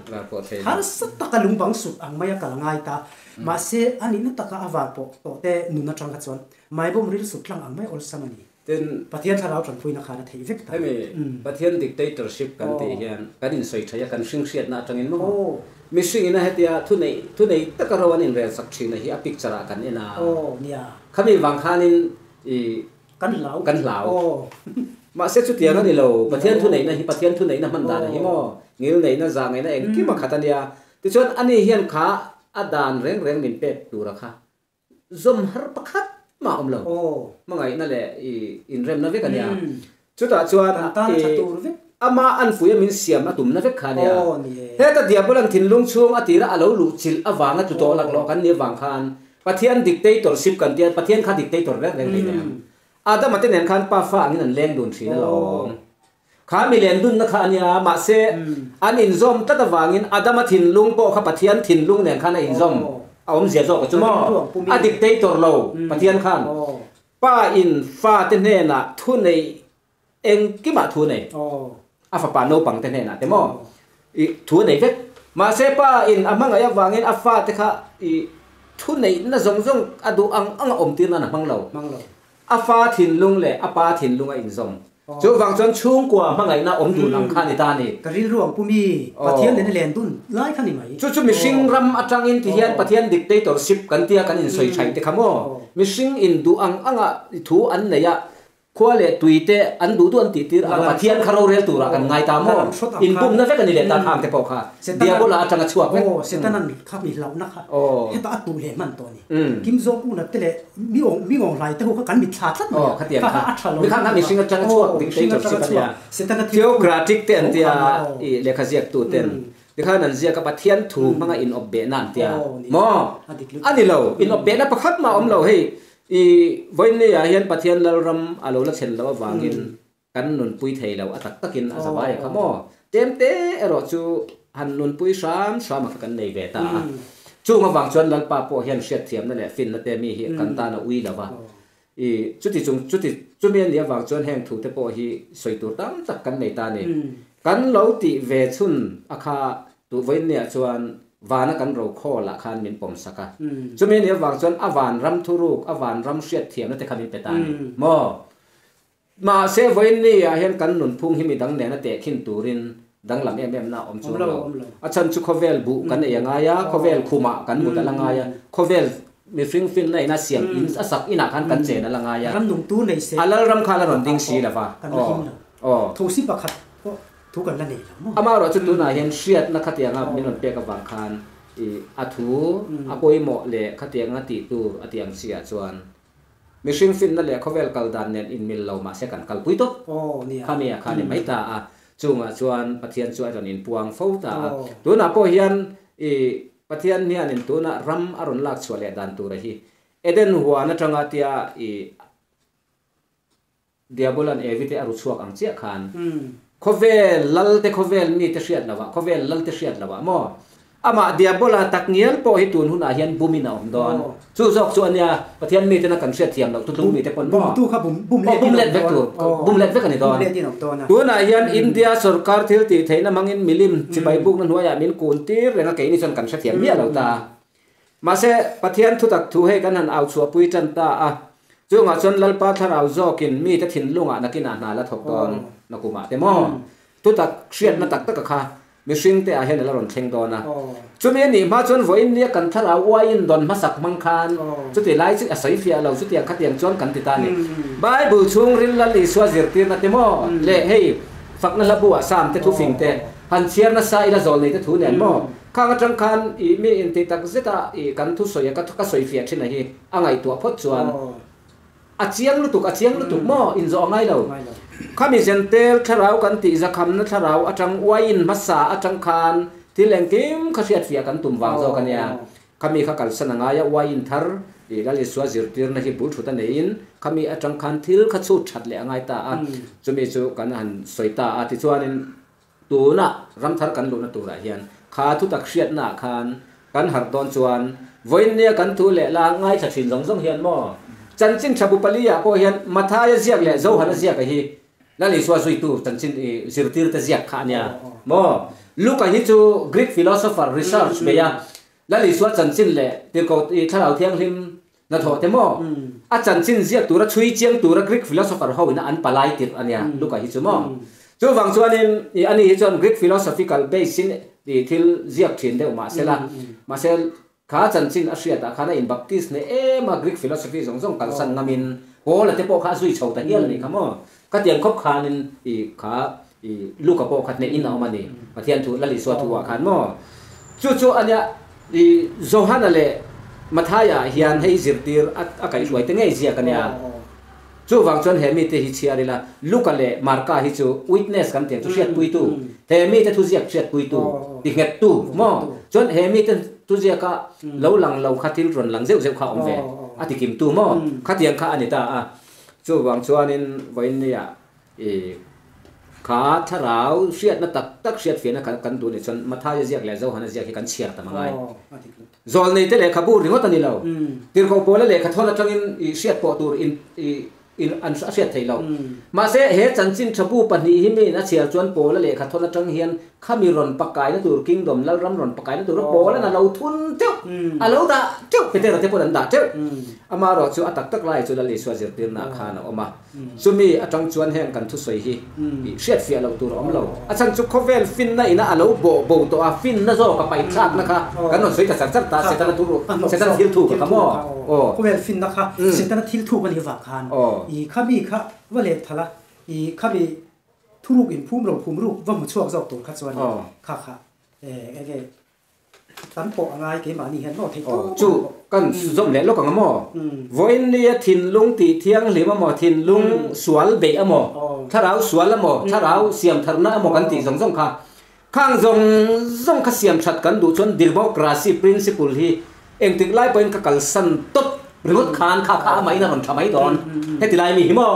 Har sa ta ka lung bang sut ang maya kal ngai ta. Mm. Ma se ani na ta ka awa po to te nu na chang ka chon mai bom ril sut tlang ang mai ol sam ani. Tin pathian thara chon pui na kha na thei vek ta. Mi mm. pathian dictatorship kan oh. ti hian. Cái in soi thaya kan sing siat na changin mo. Oh. Mi sing ina hetia thu này thu này nei ta ka rawan in rel sak thina hi a picture kan ina o oh, nia. Khami wang khanin i kan lau. kan lau. mà xét chút tiền nó đi lâu bát thiên thu này na hi bà thiên thu này na man da na hi mo ngil này na zang này na en kim kha tania ti chuan ani hian kha adan rèn rèn mình pe tu ra kha zom har pakhat mà om lâu, ma ngai na le in rèn na ve ka nia chu ta chuan ta chatur ve ama an fuya min siam atum na vek khania thế ta dia bolang thin lung chung atira alo lu chil awanga tu to lak lo kan ne wang khan. Pathian dictatorship kan tia pathian kha dictator rek rek ni อดานเร่งเร่งมินเป็ดดูราคา zoom ฮาร์ปักขัดมาอมเรา โอ้ มังไงนั่นแหละอีอินเรมนะเวกันเนี่ย อืม ชุดตาชวน กันตานชะตูรวิก ama an fuya min siam na tum na vek khania โอ้นี่ he ta dia bulan thin lung chung atira alo lu chil awanga tu to lak lo kan ni wang khan pathian dictatorship kan dia pathian kha dictator re re ne ada mate nen khan pa fa angin an leng dun thina lo kha mi len dun na kha ania ma se an in zom ta ta wangin ada ma thin lung po kha pathian thin lung nen khan a in zom a om zia zo ka chumo a dictator lo pathian khan โอ้ pa in fa te ne na thu nei eng ki ma thu nei โอ้ a fa pa no pang te ne na te mo i thu nei vek ma se pa in amang aya wangin a fa te kha i thu nei na zong zong adu ang ang om tir na na mang lo มังโล a afa thin lung le apa thin lunga in zong oh. chu wang chon chung kwa ma ngai na om du hmm. nam khan ni ta ni. Karil ruang bát oh. pathian đến len dun lai khan ni mai. Chú chu mishing oh. ram ở atang in ti hian pathian dictatorship kan tia kan in soi hmm. thai te khamo mishing in du ang anga thu an à khua le tuite an du du an ti tir a pathian kharo rel tura kan ngai ta mo in bum na ve kan le ta tham te po kha. Dia bola atanga chuak ve oh setanan kha mi lau na kha. Oh. heta atu le man to ni. Mm. kim jong un na tele mi ong mi lai te ho ka kan mi thla thlat Oh, kha tiang kha. Mi kha ngam mi singa changa chuak dik te jor si kan ya. setana theocratic te an tia Oh. i le kha ziak tu ten ti kha nan zia ka pathian thu manga in ob be nan tia. Oh, Adik lu. ani lo. In ob be na pakhat ma om lo hei i voin ne ya hian pathian lal ram alo la chen lo wangin kan nun pui thei lo atak takin a zawai kha mo tem te ero chu han nun pui sam sam ka kan nei ve ta chu ma wang chuan lal pa po hian hriat thiam na le fin na te mi hi kan ta na ui lawa i chuti chung chuti chumian lia wang chuan heng thu te po hi soi tur tam tak kan nei ta ni kan lo ti ve chun akha tu วานักันเราข้อละคันมินปมสักะจุมีเนี่ยวางส่วนอวานรำทุรุกอวานรำเสียดเทียมนั่นแต่คำมินเปตานมอมาเซไว้นี่เห็นกันหนุนพุ่งหิมีดังแนนั่นแต่ขินตูรินดังลำเอ็มเอ็มน่าอมจูเราอาจารย์ชุกเวลบุกันเอียงอายะเวลคุมากันมุดละงายะเวลมีฟิงฟินในน่าเสียงอินสักอินักขันกันเจนละงยะรำหนุนตูในเสียงอะไรรำคาละหนุนดิ้งสีละฟ้าอ๋อทูสิบประคัด thu kan la nei la mo ama ro chu tu na hian hriat na khatia nga minon pe ka wang khan i a thu a poi mo le khatia nga ti tu atiang sia chuan mi fring fin na le khovel kal dan nen in mil lo ma se kan kal pui to oh ni kha mi kha ni mai ta a chunga chuan pathian chu aron in puang fo ta Oh. tu na po hian i pathian ni anin tu na ram aron lak chwale dan tu ra hi eden huwa na tanga tia i diabolan evite aru chuak ang chia khan khovel lal te khovel ni te hriat lawa khovel lal te hriat lawa mo ama diabola taknial po hi tun huna hian bumina om don chu zok chu ania pathian mi te na kan hriat thiam lo. Tu tu mi te pon mo. tu kha bum bum Oh, bum let vek tu. Bum let vek ani don. na. Tu na hian india sarkar thil ti theina mangin milim. Chi bai buk na nuaya min kun tir renga ke ni chon kan hriat thiam mi lo ta. Ma se pathian thu tak thu he kan han au chua pui tan ta a. Chunga chon lalpa tharau zokin mi te thin lunga nakina na la thok don nakuma te mo tu tak hriat na tak tak kha. Mi hring te a hen la ron thleng dona. Oh. Chumi ni ma chon voin nia kan thara wain don masak mang khan. Oh. chu ti lai chu a sai fia lo chu ti ang khatiang chon kan ti ta ni. Mm. bible chung rin la li swa zir tir na te mo. Le hey fak na labu sam te thu fing te. Han chiar na sa ila zol nei te thu nen mo. Khang atang khan i mi in ti tak zeta i kan thu soya ka ka soi fia thina hi. Angai tu phot chuan. Oh. A chiang lu tuk a chiang lu tuk mo in zo ngai lo ข้ามีเซนเตลทาราวกันตีจะคำนั้นทาราวอาจังวัยนมาสาอาจังคานที่แรงกิมข้าเสียดเสียกันตุ่มวางเจ้ากันเนี่ยข้ามีข้ากันสนางายวัยนทารอีกแล้วสวาจิรตีรนะฮิบุลชุดนั้นเองข้ามีอาจังคานทิลข้าสู้ชัดเลยง่ายตาจะมีจูกันหันสวยตาอาทิตย์วันนี้ตัวน่ะรำทารกันลุนตัวละเฮียนข้าทุตักเสียดหน้าคานกันหัดตอนชวนวันนี้กันทุเลลาง่ายชัดสินสองสองเฮียนมั่วจันจิงชาบุปลียะก็เฮียนมาทายเสียกเลยเจ้าหันเสียกะฮี mai lo khami zen tel tharau kan ti za kham na tharau atang wain masa atang khan tileng kim khasiat fia kan tum wang zo kan ya kami kha kal sana nga ya wain thar i gali swa na kha ta tu na na tu ra kha na tu mo zui tu i zirtir ta ziak kha nia mo luka hi chu greek philosopher research me ya la li swa chan chin le ti ko i tharau thiang hlim na tho te mo a chan chin ziak tura chui chiang tura greek philosopher ho ina an palai tir ania luka hi chu mo chu wang chuan in i ani hi chuan greek philosophical base in ti thil ziak thin deuh ma sela ma sel kha chan chin a hriat a khana in baptist ne e ma greek philosophy zong zong kal san ngamin ho la te po kha zui chho ta hial ni khamo ka tiang khop khan in i kha i luka po khat ne in au mani pathian thu lali swa thu wa khan mo. Chu chu anya i zohana le mathaya hian hei zirtir a kai ruai te ngai zia kanya chu wang chuan he mi te hi chiari la luka le marka hi chu witness kan tiang chu hriat pui tu. he mi te thu ziak hriat pui tu. Ti nget tu mo. chuan he mi te tu zia ka lo lang lo khatil ron lang zeu zeu kha om ve. A ti kim tu mo. Khatiang kha ani ta a chu wang chuan in voin nia e kha tharau hriat na tak tak hriat fiana kan kan tu ni chuan matha ya ziak le zo hana ziak hi kan chiar ta mangai oh adik lu zol nei te le khabu ringot ani lo mm tir ko pola le khathon atangin i hriat po tur in i in an sa hriat thei lo ma se he chanchin thabu pani hi mi na chial chuan pola le khathon atang hian ข้ามีรอนปากายนั่นตัวกิงดมแล้วรำรอนปากายนั่นตัวรบบแล้วนะเราทุนเจ้าอะเราด่าเจ้าเป็นเรื่องที่พวกนั้นด่าเจ้าอามาเราชัวตักตักไล่ชัวดลิชัวเจริญนาคานะอามาชุมีอาจังชวนแห่งกันทุสวยฮีเสียดเสียเราตัวเราอมเราอาจังชุกเขาเวลฟินนะอินะอะเราโบโบตัวฟินนะโซกับไปชาตินะคะกันนนสวยจับสันสัตตาเสตนาตุรุเสตนาทิลถูกกับขมอโอ้เขาเวลฟินนะคะเสตนาทิลถูกกันที่ฝากคานอีข้ามีข้าว่าเลทละอีข้ามี khami thuruk in phum ro phum ru wa mu chuak zok tur kha chuan kha kha e e tan po angai ke ma ni hen no thei to chu kan zom le lo ka mo voin ni thin lung ti thiang le ma mo thin lung sual be amo tharau sual amo tharau siam tharna amo kan ti zong zong kha khang zong zong kha siam that kan du chon democracy principle hi eng tik lai point ka kal san tot rimot khan kha kha mai na ron thamai don he ti lai mi hi mo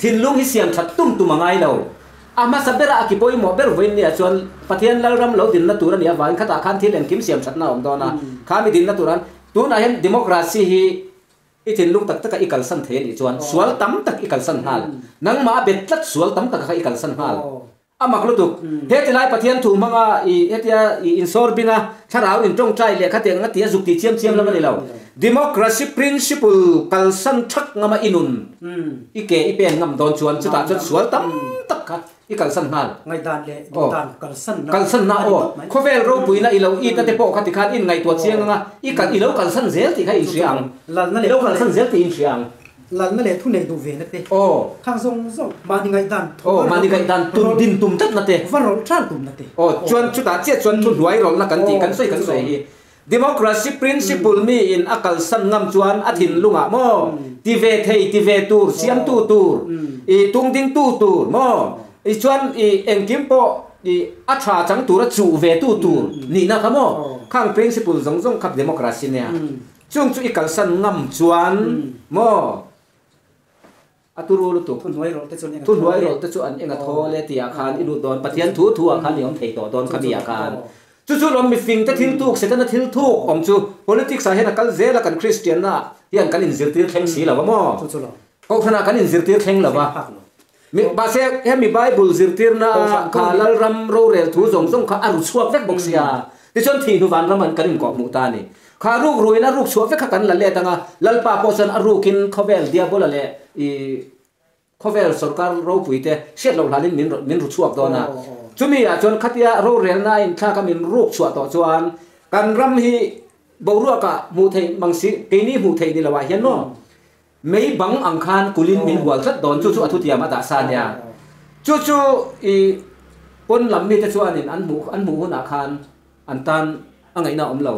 thin lung hi siam that tum tu mangai lo ama sabera akipoi mo ber voin ni achon pathian lalram lo din na turan ya van khata khan thil en kim siam that na om dona khami din na turan. Tu na hen democracy hi itin lung tak tak ikal san the ni chuan. Sual tam tak ikal san hal nang ma bet tat sual tam tak ka ikal san hal amak lu tu he ti lai pathian thu manga i hetia i insor bina tharau in tong trai le khate nga tia zuk ti chiam chiam lam ni lo democracy principle kal san thak ngama inun. Ike ipen ngam don chuan chuta chuan sual tam tak ka ikal san hal ngai dan le dan kal san na. Kal san na o. khovel ro puina ilo i ta te po khati khan in ngai to chiang nga. Ikal ilo kal san zel ti khai siang. lal na le. Ilo kal san zel ti in siang lần nó lệ thu này đủ về nó tê ồ. Khang song song mà đi ngay đàn ồ mà đi ngay đàn tùm din tùm chất là tê và rồi chan tùm là tê ồ chuan chú ta chết chuan thu đuổi rồi là cần gì cần xoay cần xoay hi democracy principle mi in akal san ngam chuan athin lunga mo. Ti ve thei ti ve tur siam tu tur. I tung ding tu tur mo. I chuan i engkim po i atha chang tur chu ve tu tur. Ni na kamo khang principle zong zong khap democracy ne chung chu ikal san ngam chuan mo aturu lu tu thun huai ro te chu thun huai ro te chu an enga tho le tia khan ilu don pathian thu thu khan yom thei to don khamia khan chu chu lom mi fing ta thil tu se ta na thil thu om chu politics a hena kal zela kan christian na hian kan in zir tir theng si lawa mo chu chu lo ko thana kan in zir tir theng lawa mi ba se he mi bible zir tir na khalal ram ro rel thu zong zong kha aru chuak vek bok sia ti chon thi nu van raman kan in ko mu ta ni ข้ารูกรวยนะรูกสวยเฟกกันละเล่ตังะลัลปาโพสันอรูกินขเวลเดียบุละเล่อีขเวลสุกัดรูปุยเตเสีดเราหลานินมินมินรูสวกตัวนะจุมีอะจนขัดยารูเรียนนายข้าก็มินรูสวกต่อจวนการรำฮีบรัวกะมูเทมังสิกีนี่มูเทนี่ละวาเห็นเนาะไม่บังอังคารกุลินมินหัวสัดดอนจู่จู่อทุติยามาตาสานยาจู่จู่อีปนลำมีแต่ชวนอันหมูอันหมูหัวนาคารอันตันอังไงน่าอมเหลา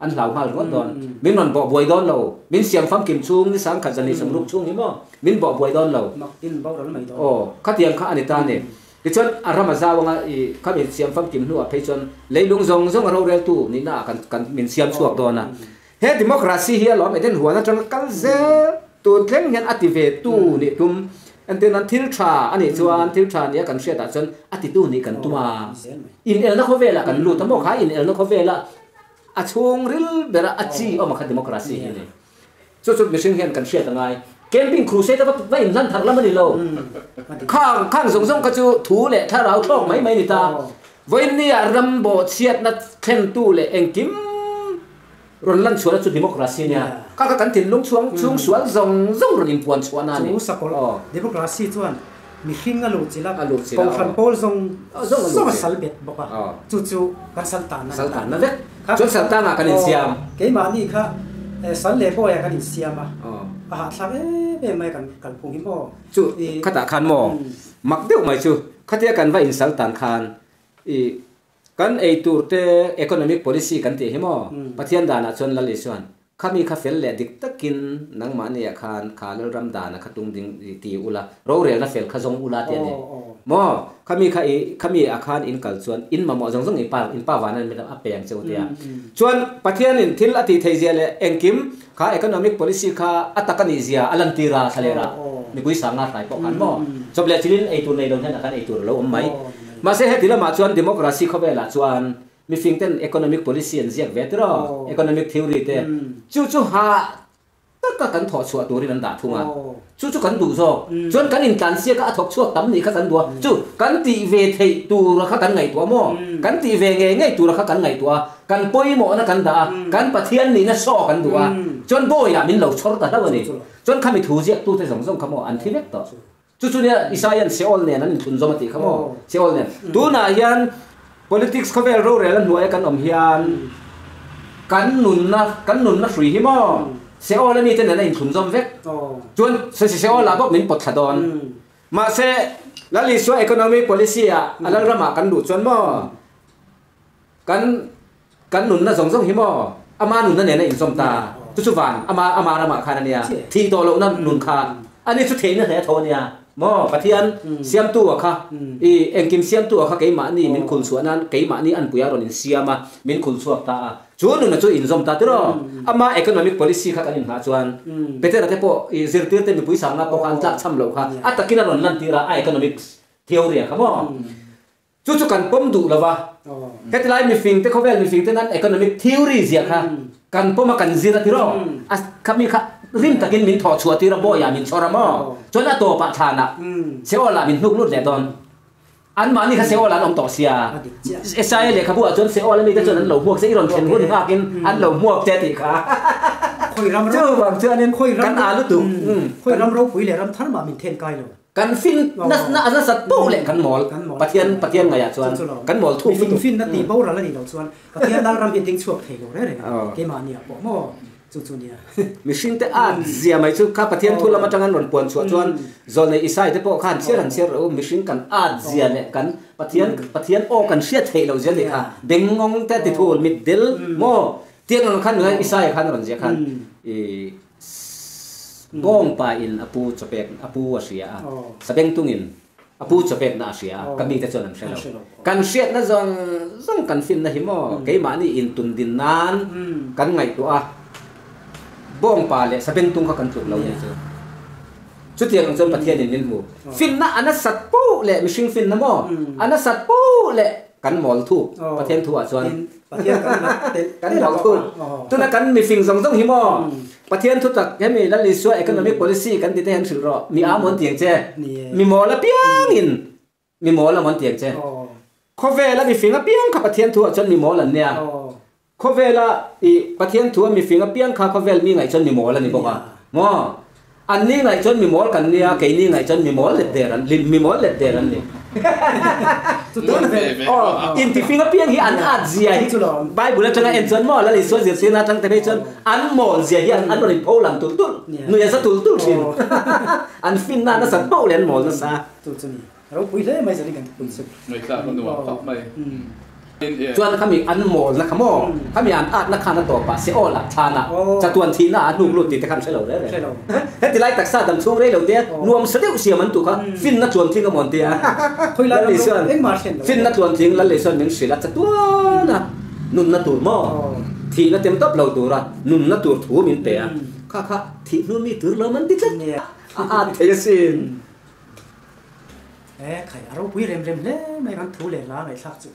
an lau hal ron don. min non bo boy don lo min siam fam kim chung ni sang khat jani sam ruk chung hi mo. Min bo boy don lo mak in bao ron mai don o khatiang kha ani ta ne ti chon arama za wanga i kha min siam fam kim nu a phei chon leilung zong zong ro rel tu ni na kan kan min siam chuak don na he democracy hi lo me den huana chang kal ze tu thleng hian ative tu ni tum an ten an thil tha ani chuan thil tha ni kan hria ta chon ati tu ni kan tuma in el na khovela kan lu tamo kha in el na khovela a chung ril bera a chi o makha democracy hi ni chu chu mission hian kan hria ta ngai. Camping crusade va va in lan thar lam ni lo. Khang khang zong zong ka chu thu le tha rau thok mai mai ni ta. Voin ni a ram bo chiat na khen tu le eng kim ron lan chuan chu democracy nia. Ka ka kan tin lung chuang chung sual zong zong ron in puan chuan ani chu sakol democracy chuan mi hing alu chila. Alu chila pol pol zong zong zong sal bet boka. Chu chu kan sal tan na. Sal tan na vek chuan sal tan kan in siam ke ma ni kha sal le bo ya kan in siam a a ha thla e be mai kan kan phung hi mo chu khata khan mo mak deuh mai chu khatia kan va in sal tan khan. I kan ei tur te economic policy ขามีขาเฟลหลดิกตะกินนังมันเนี่ยคานคาเลรัมดานะข้าตุงดิงตีอุลาโราเรียนนะเฟลขาจงอุลาเตียนี่มอขามีข้าขามีอาคารอินกัลชวนอินมาหมอจงจงอีป้าอินป้าวานันไม่ต้องอัปเปียงเจ้าเตียชวนประเทศนินทิลอติเทเซียเลเองกิมขาเอคอนอมิกโพลิซีขาอัตกันอิเซียอัลันตีราซาเลรามีกุยสังอาไทยปอกันมอจบเลยชิลินไอตัวในดงนั้นกันไอตัวเราอมไหมมาเสียเหตุละมาชวนดิโมกราซีเข้าไปละชวน mi phim tên economic policy and ziak vet ro economic theory te. Chu chu ha tất cả cần thọ chuột tuổi nên đã thua chu chu cần đủ rồi chuan cần in tan sia cả thọ chuột tắm này các cần đùa chu cần tị về thầy tu ra các cần ngày tua mo. Cần tị về ngày ngày tu ra các cần ngày tua. Cần bôi mo na cần đã cần bát thiên này na so cần đùa chuan bôi à mình lâu chót ta đâu này chuan kami thu ziak tu te giống giống kamo an thi vek to. Chu chu ne isayan seol ne nan thun zoma ti khamo seol ne tu na hian politics เขาเวรเรื่องหน่วยกันอมเฮียนกันหนุนนะกันหนุนนะฟรีหิมอเสียอแล้วนี่จะไหนถุนจอมเวกจวนเสียเสียอลาบกเหม็นปดขดดอนมาเสแล้วลีส่เอคอนอเมีย policy อะอะไรระมากันดูจวนมอกันกันหนุนนะสงสงหิมออามาหนุนนั่หน่ยในอินสมตาทุสุวรรณอามาอามาระมาคานเนียทีโตโลนั่นหนุนคานอันนี้สุเทนเนี่ยอทเนี่ย nia mo pathian siam tu kha. I engkim siam tu kha ke ma ni min khul su anan ke ma ni an puya ron in siama min khul su ta chu nu na chu in zom ta tiro ama economic policy kha kan in ha chuan beter te po i zirtir te mi pui sang na po kan tak cham lo kha. Atakina ron lan tira a economics theory kha mo chu chu kan pom du lawa oh hetlai mi fing te khovel mi fing te nan economic theory zia kha? Kan poma kan zira tiro as kami ริมตะกินมินถอชัวตีระโบยามินชอรมอจนอะตัวปะทานะเซอลามินนุกลุดเลตอนอันมานี่เขาเซอลาอมต่อเสียเอซายเลยครับบัวจนเซอลามีแต่จนนั้นเหล่าพวกเซอีรอนเทนหุ่นมากินอันเหล่าพวกเจติขาะคุยรำเจ้าบางเจ้าเนี่ยคุยรำกันอาลุตุคุยรำเราคุยหลยรำทันมามินเทนไกลเลยกันฟินนัสนนั่นสัตว์ปุ๊กเลยกันหมอลปะเทียนปะเทียนไงอะชวนกันหมอลทุ่มฟินนั่นตีเบ้าระละนี่เราชวนปะเทียนดารำเป็นทิ้งชั่วเทงเราได้เลยเกมาเนี่ยบอกมอ chu chu ni a mi hring te a zia mai chu kha pathian thu lama tangan ron puan chuan chuan zol nei isai te po khan chiar han chiar ro hring kan a zia ne kan pathian pathian o kan sia thei lo zia ni kha. Beng ngong te ti thul mit dil mo. Tiang ang khan ngai isai khan ron zia khan. E bong pa in apu chopek apu asia. Oh. sabeng tungin apu chopek na asia. Oh. kami te chon am shelo kan siat na zong zong kan fin na himo kay mani in tun din nan. Mm. kan ngai tu a bong pa le sabeng tung ka kan chuk lo ne chu chu tiang ang chon pathian in mu fin na ana sat pu le mishing fin na mo ana sat pu le kan mol thu pathian thu a chuan kan mol thu tu na kan mi fing zong zong himo pathian thu tak he mi la li su economic policy kan ti te han sil ro mi a mon tiang che Ni. mi mo la piang in mi mo la mon tiang che oh kho ve la mi finga piang kha pathian thu a chon mi mo la nia oh kho ve la i pathian thu mi finga piang kha kho vel mi ngai chon mi mo la ni boka mo an ni ngai chon mi mo kan nia ke ni ngai chon mi mo le der an lim mi mo le der an ni. Tu tu oh in ti finga piang hi an at zia hi. Chu lo. bible la tanga en chon mo la li so zia sin na tang te be chon an mo zia hi an an ro in polam tul tul. Nu ya sa tul tul sin Oh. an fin na na sa po len mo na sa. Tu tu ni. Ro pui le mai zari kan pui su người ta còn đủ học mày จวนขมีอันโมนะขมอขมีอันอาดนักขานตัวปะเสียอละชานะจะตวนทีน่ะหนุ่มลุดติดแต่คำเฉลียวเลยเฮ้ยที่ไรตักซาดำช่วงเรื่องเดียรวมเสด็จเสียมันตุกะฟินนัดจวนทิ้งก็มอนเตียคุยแล้วเลยส่วนฟินนัดจวนทิ้งแล้วเลยส่วนเหมือนสีละจะตัวนะนุ่นนัดตูวหมอทีละเต็มตับเราตัวละนุ่นนัดตูดถูมินเปียข้าข้าทีนุ่นมีตัวเรามันติดเลยอ่าเทสินเอ๊ะใครอารมณ์วิ่เร็มเร็มเลยไม่รันทูเรศละไงสักจุด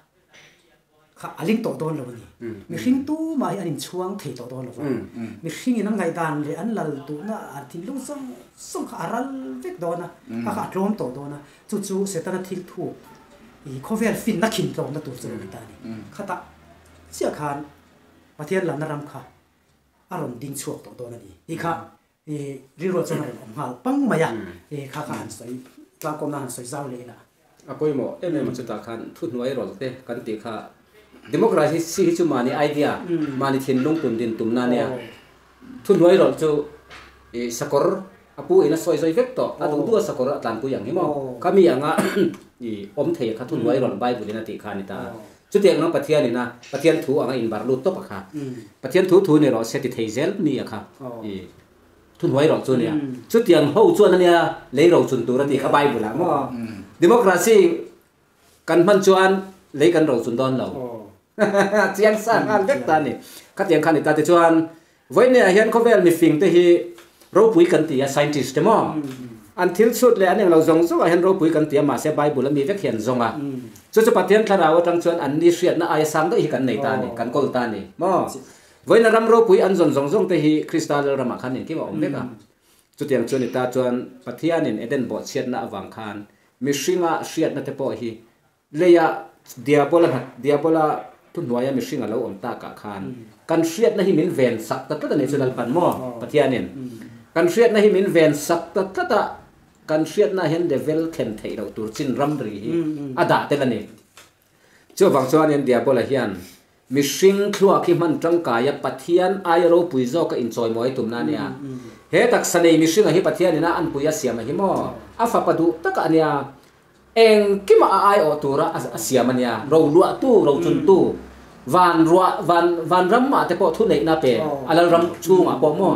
kha alik to don lo ni mi hing tu ma ya nim chuang thei to don lo mi hing in ngai dan le an lal tu na ar tin lu song song kha aral vek do na kha kha trom to do na chu chu se ta na thil thu i khover fin na khin to na tu chu ni ta ni kha ta sia khan pathian lan ram kha aron ding chuak to do na ni i kha e ri ro chana ram hal pang ma ya e kha kha han sai ta ko na han sai zau le na apoi mo em em chu ta khan thu noi rol te kan ti kha democracy si hi chu mani idea mani thin lung tum din tum na nia thu nuai rol chu e sakor apu ina soi soi vek to atu du sakor atlan pu yang hi mo Oh. kami anga i om the kha thu nuai rol bible ina ti kha ni ta Oh. chu tiang na pathian ni na pathian thu anga in bar lu to pa kha Mm. pathian thu thu ni ro se ti thei zel ni a kha Oh. i thu nuai rol chu nia Mm. chu tiang ho chu na nia le ro chun tu ra ti kha bible la mo democracy kan man chuan le kan ro chun don lo oh chiang sang an vek ta ni ka tiang khan ni ta te chuan voi ne hian ko vel mi fing te hi ro pui kan ti a scientist te mo an thil sut le an lo zong zo a hian ro pui kan ti ma se bible mi vek hian zonga chu chu pathian thara wa tang chuan an ni hriat na ai sang da hi kan nei ta ni kan kol ta ni mo voi na ram ro pui an zon zong zong te hi kristal rama khan ni ki ba om veka chu tiang chuan ta chuan pathian in eden bo chiat na awang khan. Mi hringa hriat na te po hi leya diabola diabola tu nuaya mi hringa lo om ta ka khan kan hriat na hi min ven sak ta ta ne chunal pan mo pathian in kan hriat na hi min ven sak ta ta ta kan hriat na hen level khen thei lo tur chin ram ri hi. Ada te la ni. Chu wang chuan in diabola hian mi hring thua khi man tang kaya pathian ai ro puizo ka in choi moi tum na nia. He tak sanei mi hringa hi pathian ina an puya siam hi mo afa padu taka ania eng kima ai o tura asiam ania ro lua tu ro chun tu van ruwa van van ram ma te po thu nei na pe alal ram chu ma po mo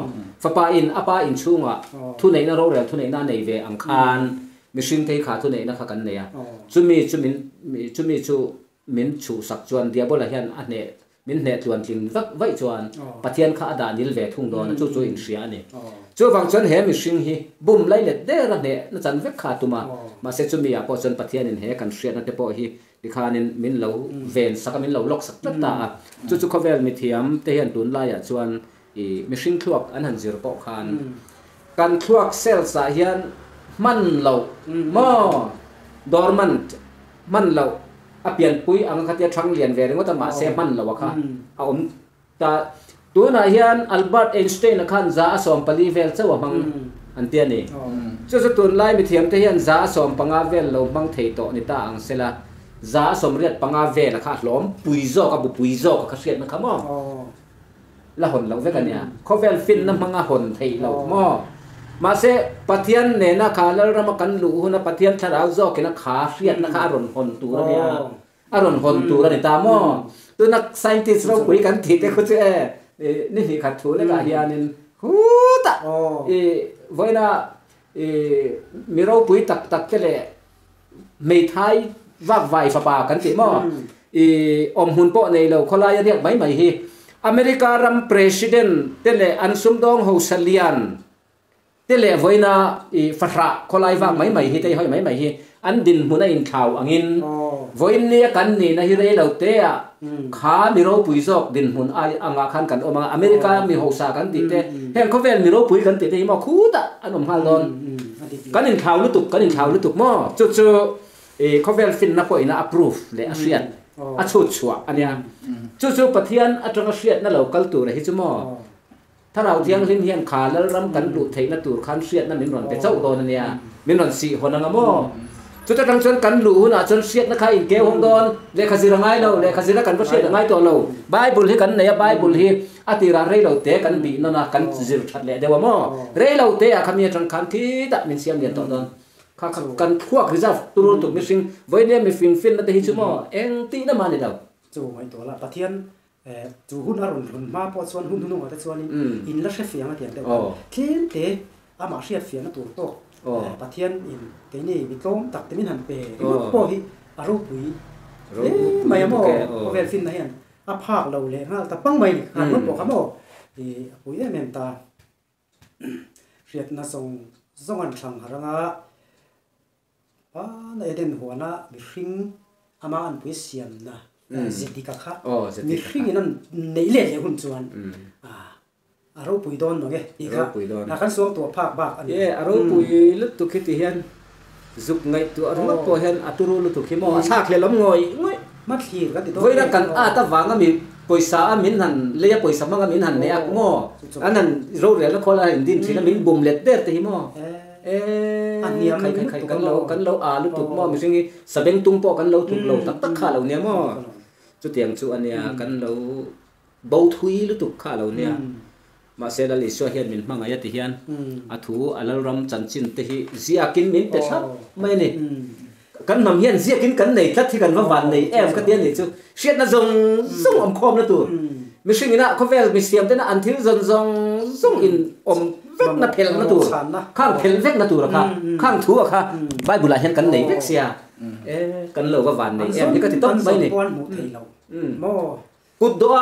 fa pa in apa in chu ma thu nei na ro rel thu nei na nei ve ang khan mi hring thei kha thu nei na kha kan nei a chu mi chu min chu mi chu min chu sak chuan diabola hian a ne min ne tuan tling vak vai chuan pathian kha ada nil ve thung don chu chu in ria ni chu wang chuan he mi hring hi bum lai le de ra ne na chan vek kha tuma ma se chu mi a po chuan pathian in he kan ria na te po hi ti khan in min lo ven sak min lo lok sak tat ta chu chu khovel mi thiam te hian tun lai a chuan i mi hring thuak an han zir po khan kan thuak sel sa hian man lo mo dormant man lo อเปลี่ยนปุ๋ยอังคติชังเรียนเวรงว่าะมาเซมันละวะค่ะเอาอมตาตัวนายนอัลเบิร์ตไอน์สไตน์นะคันจ้าสอมปลีเวลเจ้าบังอันเตียนี่จสุดตัวไล่ไปเทียมเทียนจ้าสอมปังอาเวลเราบังเทโตนิตาอังเซลาจ้าสอมเรียดปังอาเวลนะค่ะหลอมปุยจอกับบุปุยจอกับเสียดนะครับมอละหนเราเวกันเนี่ยเขาเวลฟินน้ำมังอาหนไทยเราหม้อ a om ta tu na lai mi se pathian ne na khalal rama kan lu na pathian tharau zo ke na kha hriat na kha ron hon tu ra nia aron hon tu ra ni ta mo tu na scientist ro kui kan thi te khu che ni hi khat thu le ka hianin. Hu ta e voina e miro pui tak tak ke le mei thai vak vai fa pa kan ti mo e om hun po nei lo khola ya riak mai mai hi america ram president te le an sum dong ho salian te le voina i fatra kholai wa mai mai hi te hoi mai mai hi. An din huna in thau angin voin ne kan ni na hi re lo te a kha mi ro pui zok din hun ai anga khan kan oma america mi ho sa kan ti te hen ko vel mi ro pui kan ti te ma khu ta an om hal don kan in thau lu tuk kan in thau lu tuk mo chu chu e ko vel fin na po ina approve le a riat a chu chua ania chu chu pathian atanga riat na lo kal tu re hi chu mo ถ้าเราเที่ยงลิ้นเฮียนขาแล้วรำกันดูเทนะตูคันเสียดนั่นมินรอนเป็นเจ้าโดนเนี่ยมินรอนสี่คนนะโมจุดตั้งชนกันหลูนะจนเสียดนะใครอินเกวงโดนเลขาสิระไงเราเลขาสิระกันก็เสียดไงตัวเราไบเบิลให้กันเนี่ยไบเบิลให้อติราเรเราเตะกันบีนั่นนะกันจิรชัดเลยเดี๋ยวโมเรเราเตะคำนี้จังคันที่ตัดมินเสียมเดียนตัวนั้นข้ากันพวกริซาฟตุรุตุมิสิงไว้เนี่ยมีฟินฟินนั่นแต่ฮิจุโมเองตีนั่นมาเนี่ยเรา จูไม่ตัวละปะเทียนเอ่อจูหุ่นอรุณหุ่นมาปอส่วนหุ่นหุ่นหัวแต่ส่วนนี้อินละเชฟเฟียงมาเทียนเดียวเทียนเตะอามาเชียดเฟียงตัวโตปะเทียน zu hun har hun ma po chuan hun nu ta chuan in la chef yang tian de tin te a ma chef yang tu to pathian in te ni mi tlom tak te min han pe po hi a ro pui le mai mo ko vel fin na hian a phak lo le ha ta pang mai ha mo po khamo e pui em em ta riat na song zong an thang haranga pa na eden huana mi hring ama an pui siam na zeti ka kha mi khing in nei le le hun chuan a aro pui don no ge i kha na kan suang to phak bak an e aro pui lut tu khiti hian zuk ngai tu aro lut po hian aturu lut tu khimo sak le lom ngoi ngoi mat hi ga ti do voi ra kan a ta wang mi poisa a min han le ya poisa mang a min han ne ak ngo anan ro re la khola in din thina min bum let der te himo ê. Khai khai khai cắn lâu cắn lâu à lúc tụt mò mình suy nghĩ sa bên tung po cắn lâu tụt lâu tắc tắc khá lâu mò mo chu tiang chu ania kan lo bo thui lu tu kha lo nia. Ma se la li so hian min hmanga ya ti hian. A thu alal ram chan chin te hi zia kin min te thap mai ni. Kan mam hian zia kin kan nei thlat thi kan va van nei em ka tian ni chu. Hriat na zong zong om khom na tu mi hring ina ko vel mi siam na an thil zong zong zong in om vek na phel na tu khang phel vek na tu ra kha khang thu kha bible hian kan nei vek sia e kan lo va van nei em ni ka ti top mai ni mo cụt độ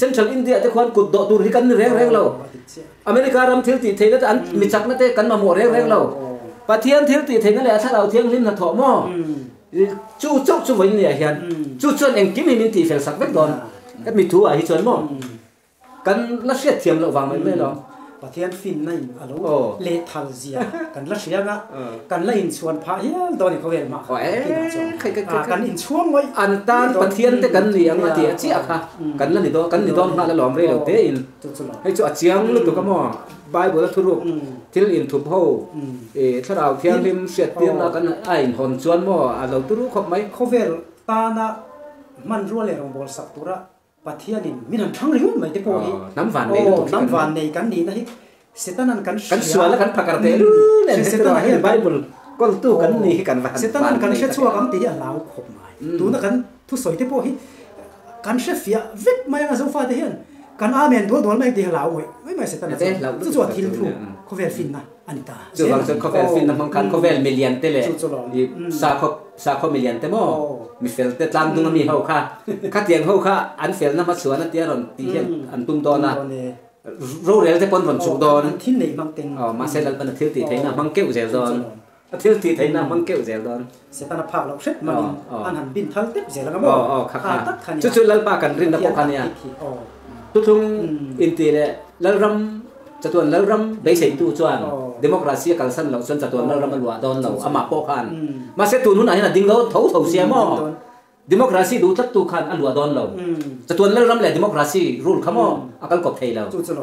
central india te khoan cụt độ tur hi kan reng reng lo america ram thil ti theina an mi chak na te kan ma mo reng reng lo pathian thil ti theina le atha lo thiang lim na tho mo chu chok chu voin ne hian chu chon eng kim min ti fel sak vek don ka mi thu a hi chon mo kan la hriat thiam lo wang mai me lo pathian fin na in alo. Oh. le thal zia kan la hria nga Ờ. kan la in chuan pha hial do ni ko vel ma Oh, eh, khai- khai- khai- kan in chuang ngoi an tan pathian te kan ni ang ati chi akha kan la ni do kan ni do na la lom re lo te in. Chu chu lo hei chu achiang lu tu ka mo bible thu ru Mm. thil in ho Mm. e tharau thiang lim siat tiam na kan ai in hon chuan mo a lo tu ru khop mai ko vel ta na man ro le rong bol sak tura pathian in min han thang riu mai te po hi Ờ, nam van nei Oh, tu nam van nei kan ni na hi setanan kan kan sual kan pakar te lu len se tu hi bible kol tu kan ni kan van setanan kan she chua kam ti a lau khop mai tu na kan thu soi te po hi kan she fia vip mai nga zo fa te hian kan a men dol dol mai te lau oi oi mai setanan Te lau chu chu thil thu ko vel fin na anita chu bang chu ko vel fin nam kan ko vel million te le Chu chu lo. i sa ko sa ko million te mo Oh. Mi fel te tlang dung mi ho kha. Kha tiang ho kha an fel na ma chuan tia ron. Ti hian an tum do na ro rel te pon ron chu don thin nei mang teng. Ờ mà sẽ lần bên thiếu thì thấy là măng kẹo dẻo giòn thiếu thì thấy là măng kẹo dẻo giòn setana phak lo shet man Ờ, ờ. an han bin thal tep zela ờ ngamo ờ khắc tak khắc khani chút chút lần ba cần rin là bộ khăn nha oh chút thung Mm. in tì lệ lần ram chặt tuần lần ram bấy sấy tu chuan Ờ. democracy càng sân lâu xuân chặt tuần lần ram lụa đòn lâu ama bộ khăn Mm. mà sẽ tuần hôm nay là đinh lâu thấu thấu xe mò Don. democracy đủ tất tu khăn ăn lụa đòn lâu Mm. chặt tuần lần ram là democracy rule khamo akal cọp thầy lâu chu chu lo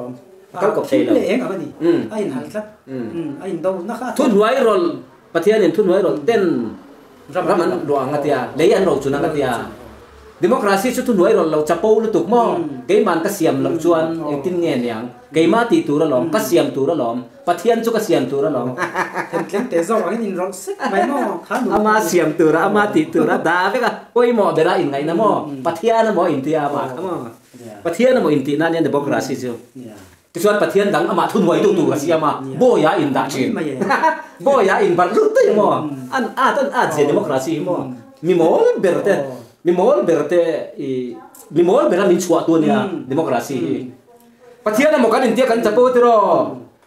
Kau kau thei lo. le eng amani Mm. ai hal tlat Mm. mm ai do na kha thun huai rol pathian in thun huai rol ten ram an ruang ngatia lấy an ro chuna ngatia democracy chu tu nuai ron lo chapo lu tuk mo ke man ka siam lo chuan tin nge nyang ke ma ti tu ra lom ka siam tu ra lom pathian chu ka siam tu ra lom thêm thêm tế do anh in rong sức mấy mò khá đủ ama siam tu ra ama ti tu ra da ve ka oi mo bera in ngai na mo pathian mo in ti ama mo pathian mo in ti na ne democracy chu ti chuan pathian dang ama thun nuai tu tu ka siama bo ya in da vậy. Bo ya in bar lu te mo an a tan a je democracy mo mi mol berte mi mol berte i mi mol bera min chua tu nia democracy. Pathian mo kan in tia kan chapo tiro.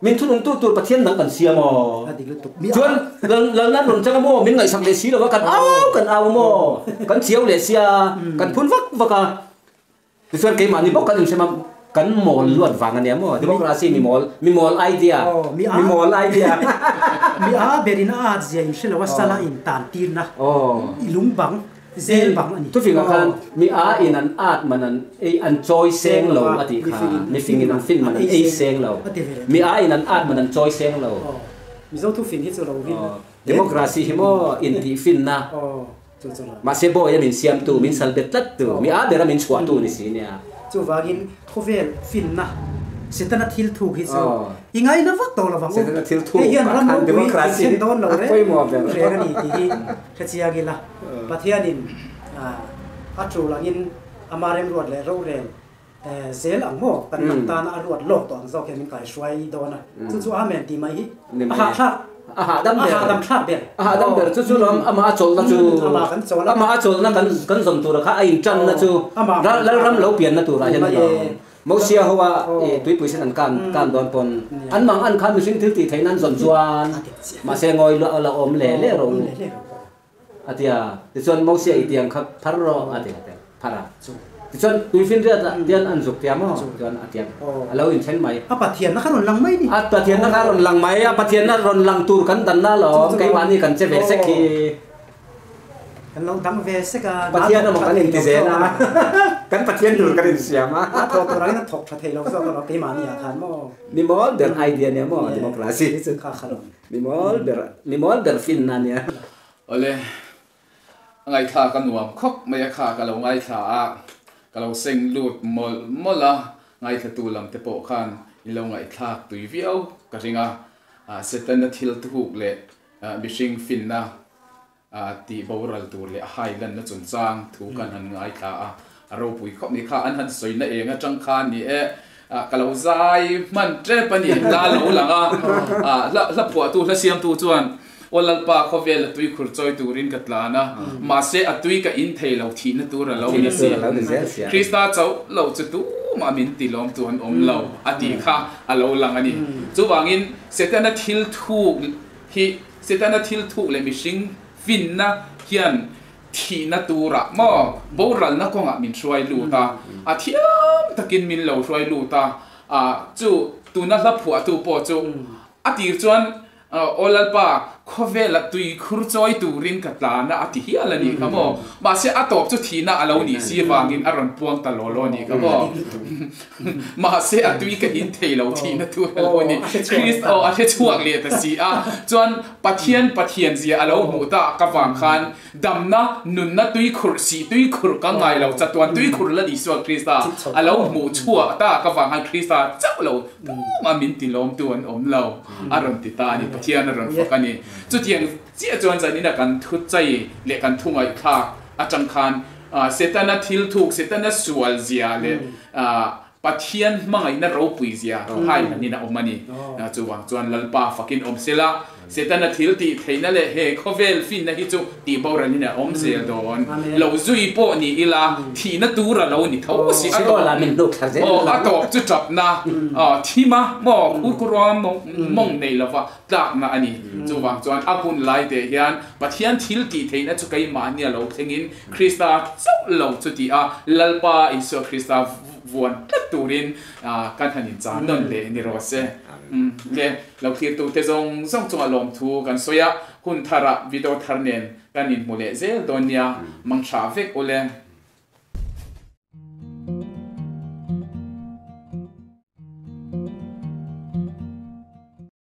Min thunung tu tu pathian dang kan sia mo. Chuan lan lan ron changa mo min ngai sam le si lo kan au! kan au mo. Kan chiao le sia. Kan phun vak vaka. Ti chuan ke mani bok kan in sema kan mol luat wang ania mo. Democracy mi mol mi mol idea. Oh, mi mi a- mol idea. Mi à berin a zia in shela wasala in tan tir na. Oh. Ilung bang zel bang ani tu finga kan mi a in an art manan e an choi seng lo ati Mi kha mi fingin an fin manan e seng. lo mi a in an art manan choi seng lo mi zo tu fin hi chu lo Oh, democracy hi mo in ti fin na. Ma se bo ya min siam tu min sal bet lat tu mi a bera min chua tu ni si nia chu wagin khovel fin na sitana thil thu hi chu Oh. ingai na vak to la wang Sitana thil thu, hian ram mo democracy. democracy don lo re Apoi mo ber. re ga ni ti hi khachia gi la pathianin a atu langin amarem ruat le ro rel eh zel ang mo tan Mm. nang tan a ruat lo to ang zo ke min kai shwai do na chu chu amen ti mai hi. Ni ha ha aha dam ber. ha dam thak ber. Aha dam ber. Chu chu lam ama a chol na chu. Mm, ama a chol na kan kan zom tu ra kha ai chan na chu. Ama- ra la ram lo pian na tu ra hian na. Mo sia hoa e tui pui sen an kan kan don pon an mang an khan mi sin thil ti thein an zon sia. ma se ngoi lo la om le le ro le le ro atia ti chuan mo sia i tiang kha phar ro atia phara ti chuan tui fin ria dian an zuk tia mo chuan atia alo in then mai a pathian na kharon lang mai ni at pathian na ron lang mai a pathian na ron lang tur kan dan na lo kai wani kan che ve se ki กันเองดังเวสกาปะเทียนมองกันอินติเซนะกันปะเทียนดูกันอินเสียมาถกตัวนั่นถกพระเทลองซอกเราตีมานี่อาคารมอนิมอลเดินไอเดียเนี่ยมอดิโมคราซีซึ่ข้าขนมนิมอลเดินนิมอลเดินฟินนั่นเนี่ยอะไรไงขากันหัวคบไม่ขากันเราไงขากันเราเซ็งลูดมอลมอละไงข้าตูลำเตโปขันอีเราไงข้าตุยเวียวกระทิงอะเสร็จแต่นทิลทุกเละบิชิงฟินนะ ti boral tur le hai lan na chun chang thu kan han ngai kha a a ro pui khop ni kha an han soi na enga chang kha ni e a ka lo zai man tre pa ni la lo langa a la la pu tu la siam tu chuan olal pa kho vel tui khur choi turin ka tlana ma se atui ka in thei lo thi na tur lo ni sia krista chau lo chu tu ma min ti lom tuan om lo ati kha alo lang ani chu wangin setana thil thu hi setana thil thu le ฟินนะเฮียนทีนัตูระมอบ่รัลนะกงอะมินช่วยลูตาอะเทียมตะกินมินเหลาช่วยลูตาอะจู่ตูนัดละผัวตูปอจูอะตีจวนเอ่อโอลัลปา khove la tui khur choi tu rin ka tla na ati hi ala ni kamo ma se atop chu thina alo ni si wangin aron puang ta lo lo ni kamo ma se atui ka in thei lo thina tu alo ni christ o a he chuak le ta si a chuan pathian pathian zia alo mu ta ka wang khan damna nun na tui khur si tui khur ka ngai lo cha tuan tui khur la di so krista alo mu chua ta ka wang han krista chau lo ma min ti lom tuan om lo aron ti ta ni pathian aron fakani จุดยังเจ้าจวนใจนี่นะกันทุใจเล็กันทุ่งไอ้ข้าอาจังคันอ่าเสตนาทิลทุกเสตนาสวลเสียเลย pathian mangai oh. na ro puizia hai mani na omani oh. na chuwang chuan lalpa fakin omsela setana thilti theina le he khovel fin na hi chu ti boran na omsel hmm. don. Lo zui po ni ila. Hmm. Thi na tura lo ni tho si a oh. to la min do thar je o a to chu chap na. A hmm. ah, thi ma mo ku kuram mo mong nei lova ta na ani. Chuwang chuan apun lai te hian. Pathian thilti theina chu kai ma ni lo thengin. Krista so lo chu ti a. Lalpa iso krista vuan turin a kan hanin cha non le ni ro se le lo thir tu te zong zong chung alom thu kan soya hun thara video tharnen kan in mule zel donia mang tha vek ole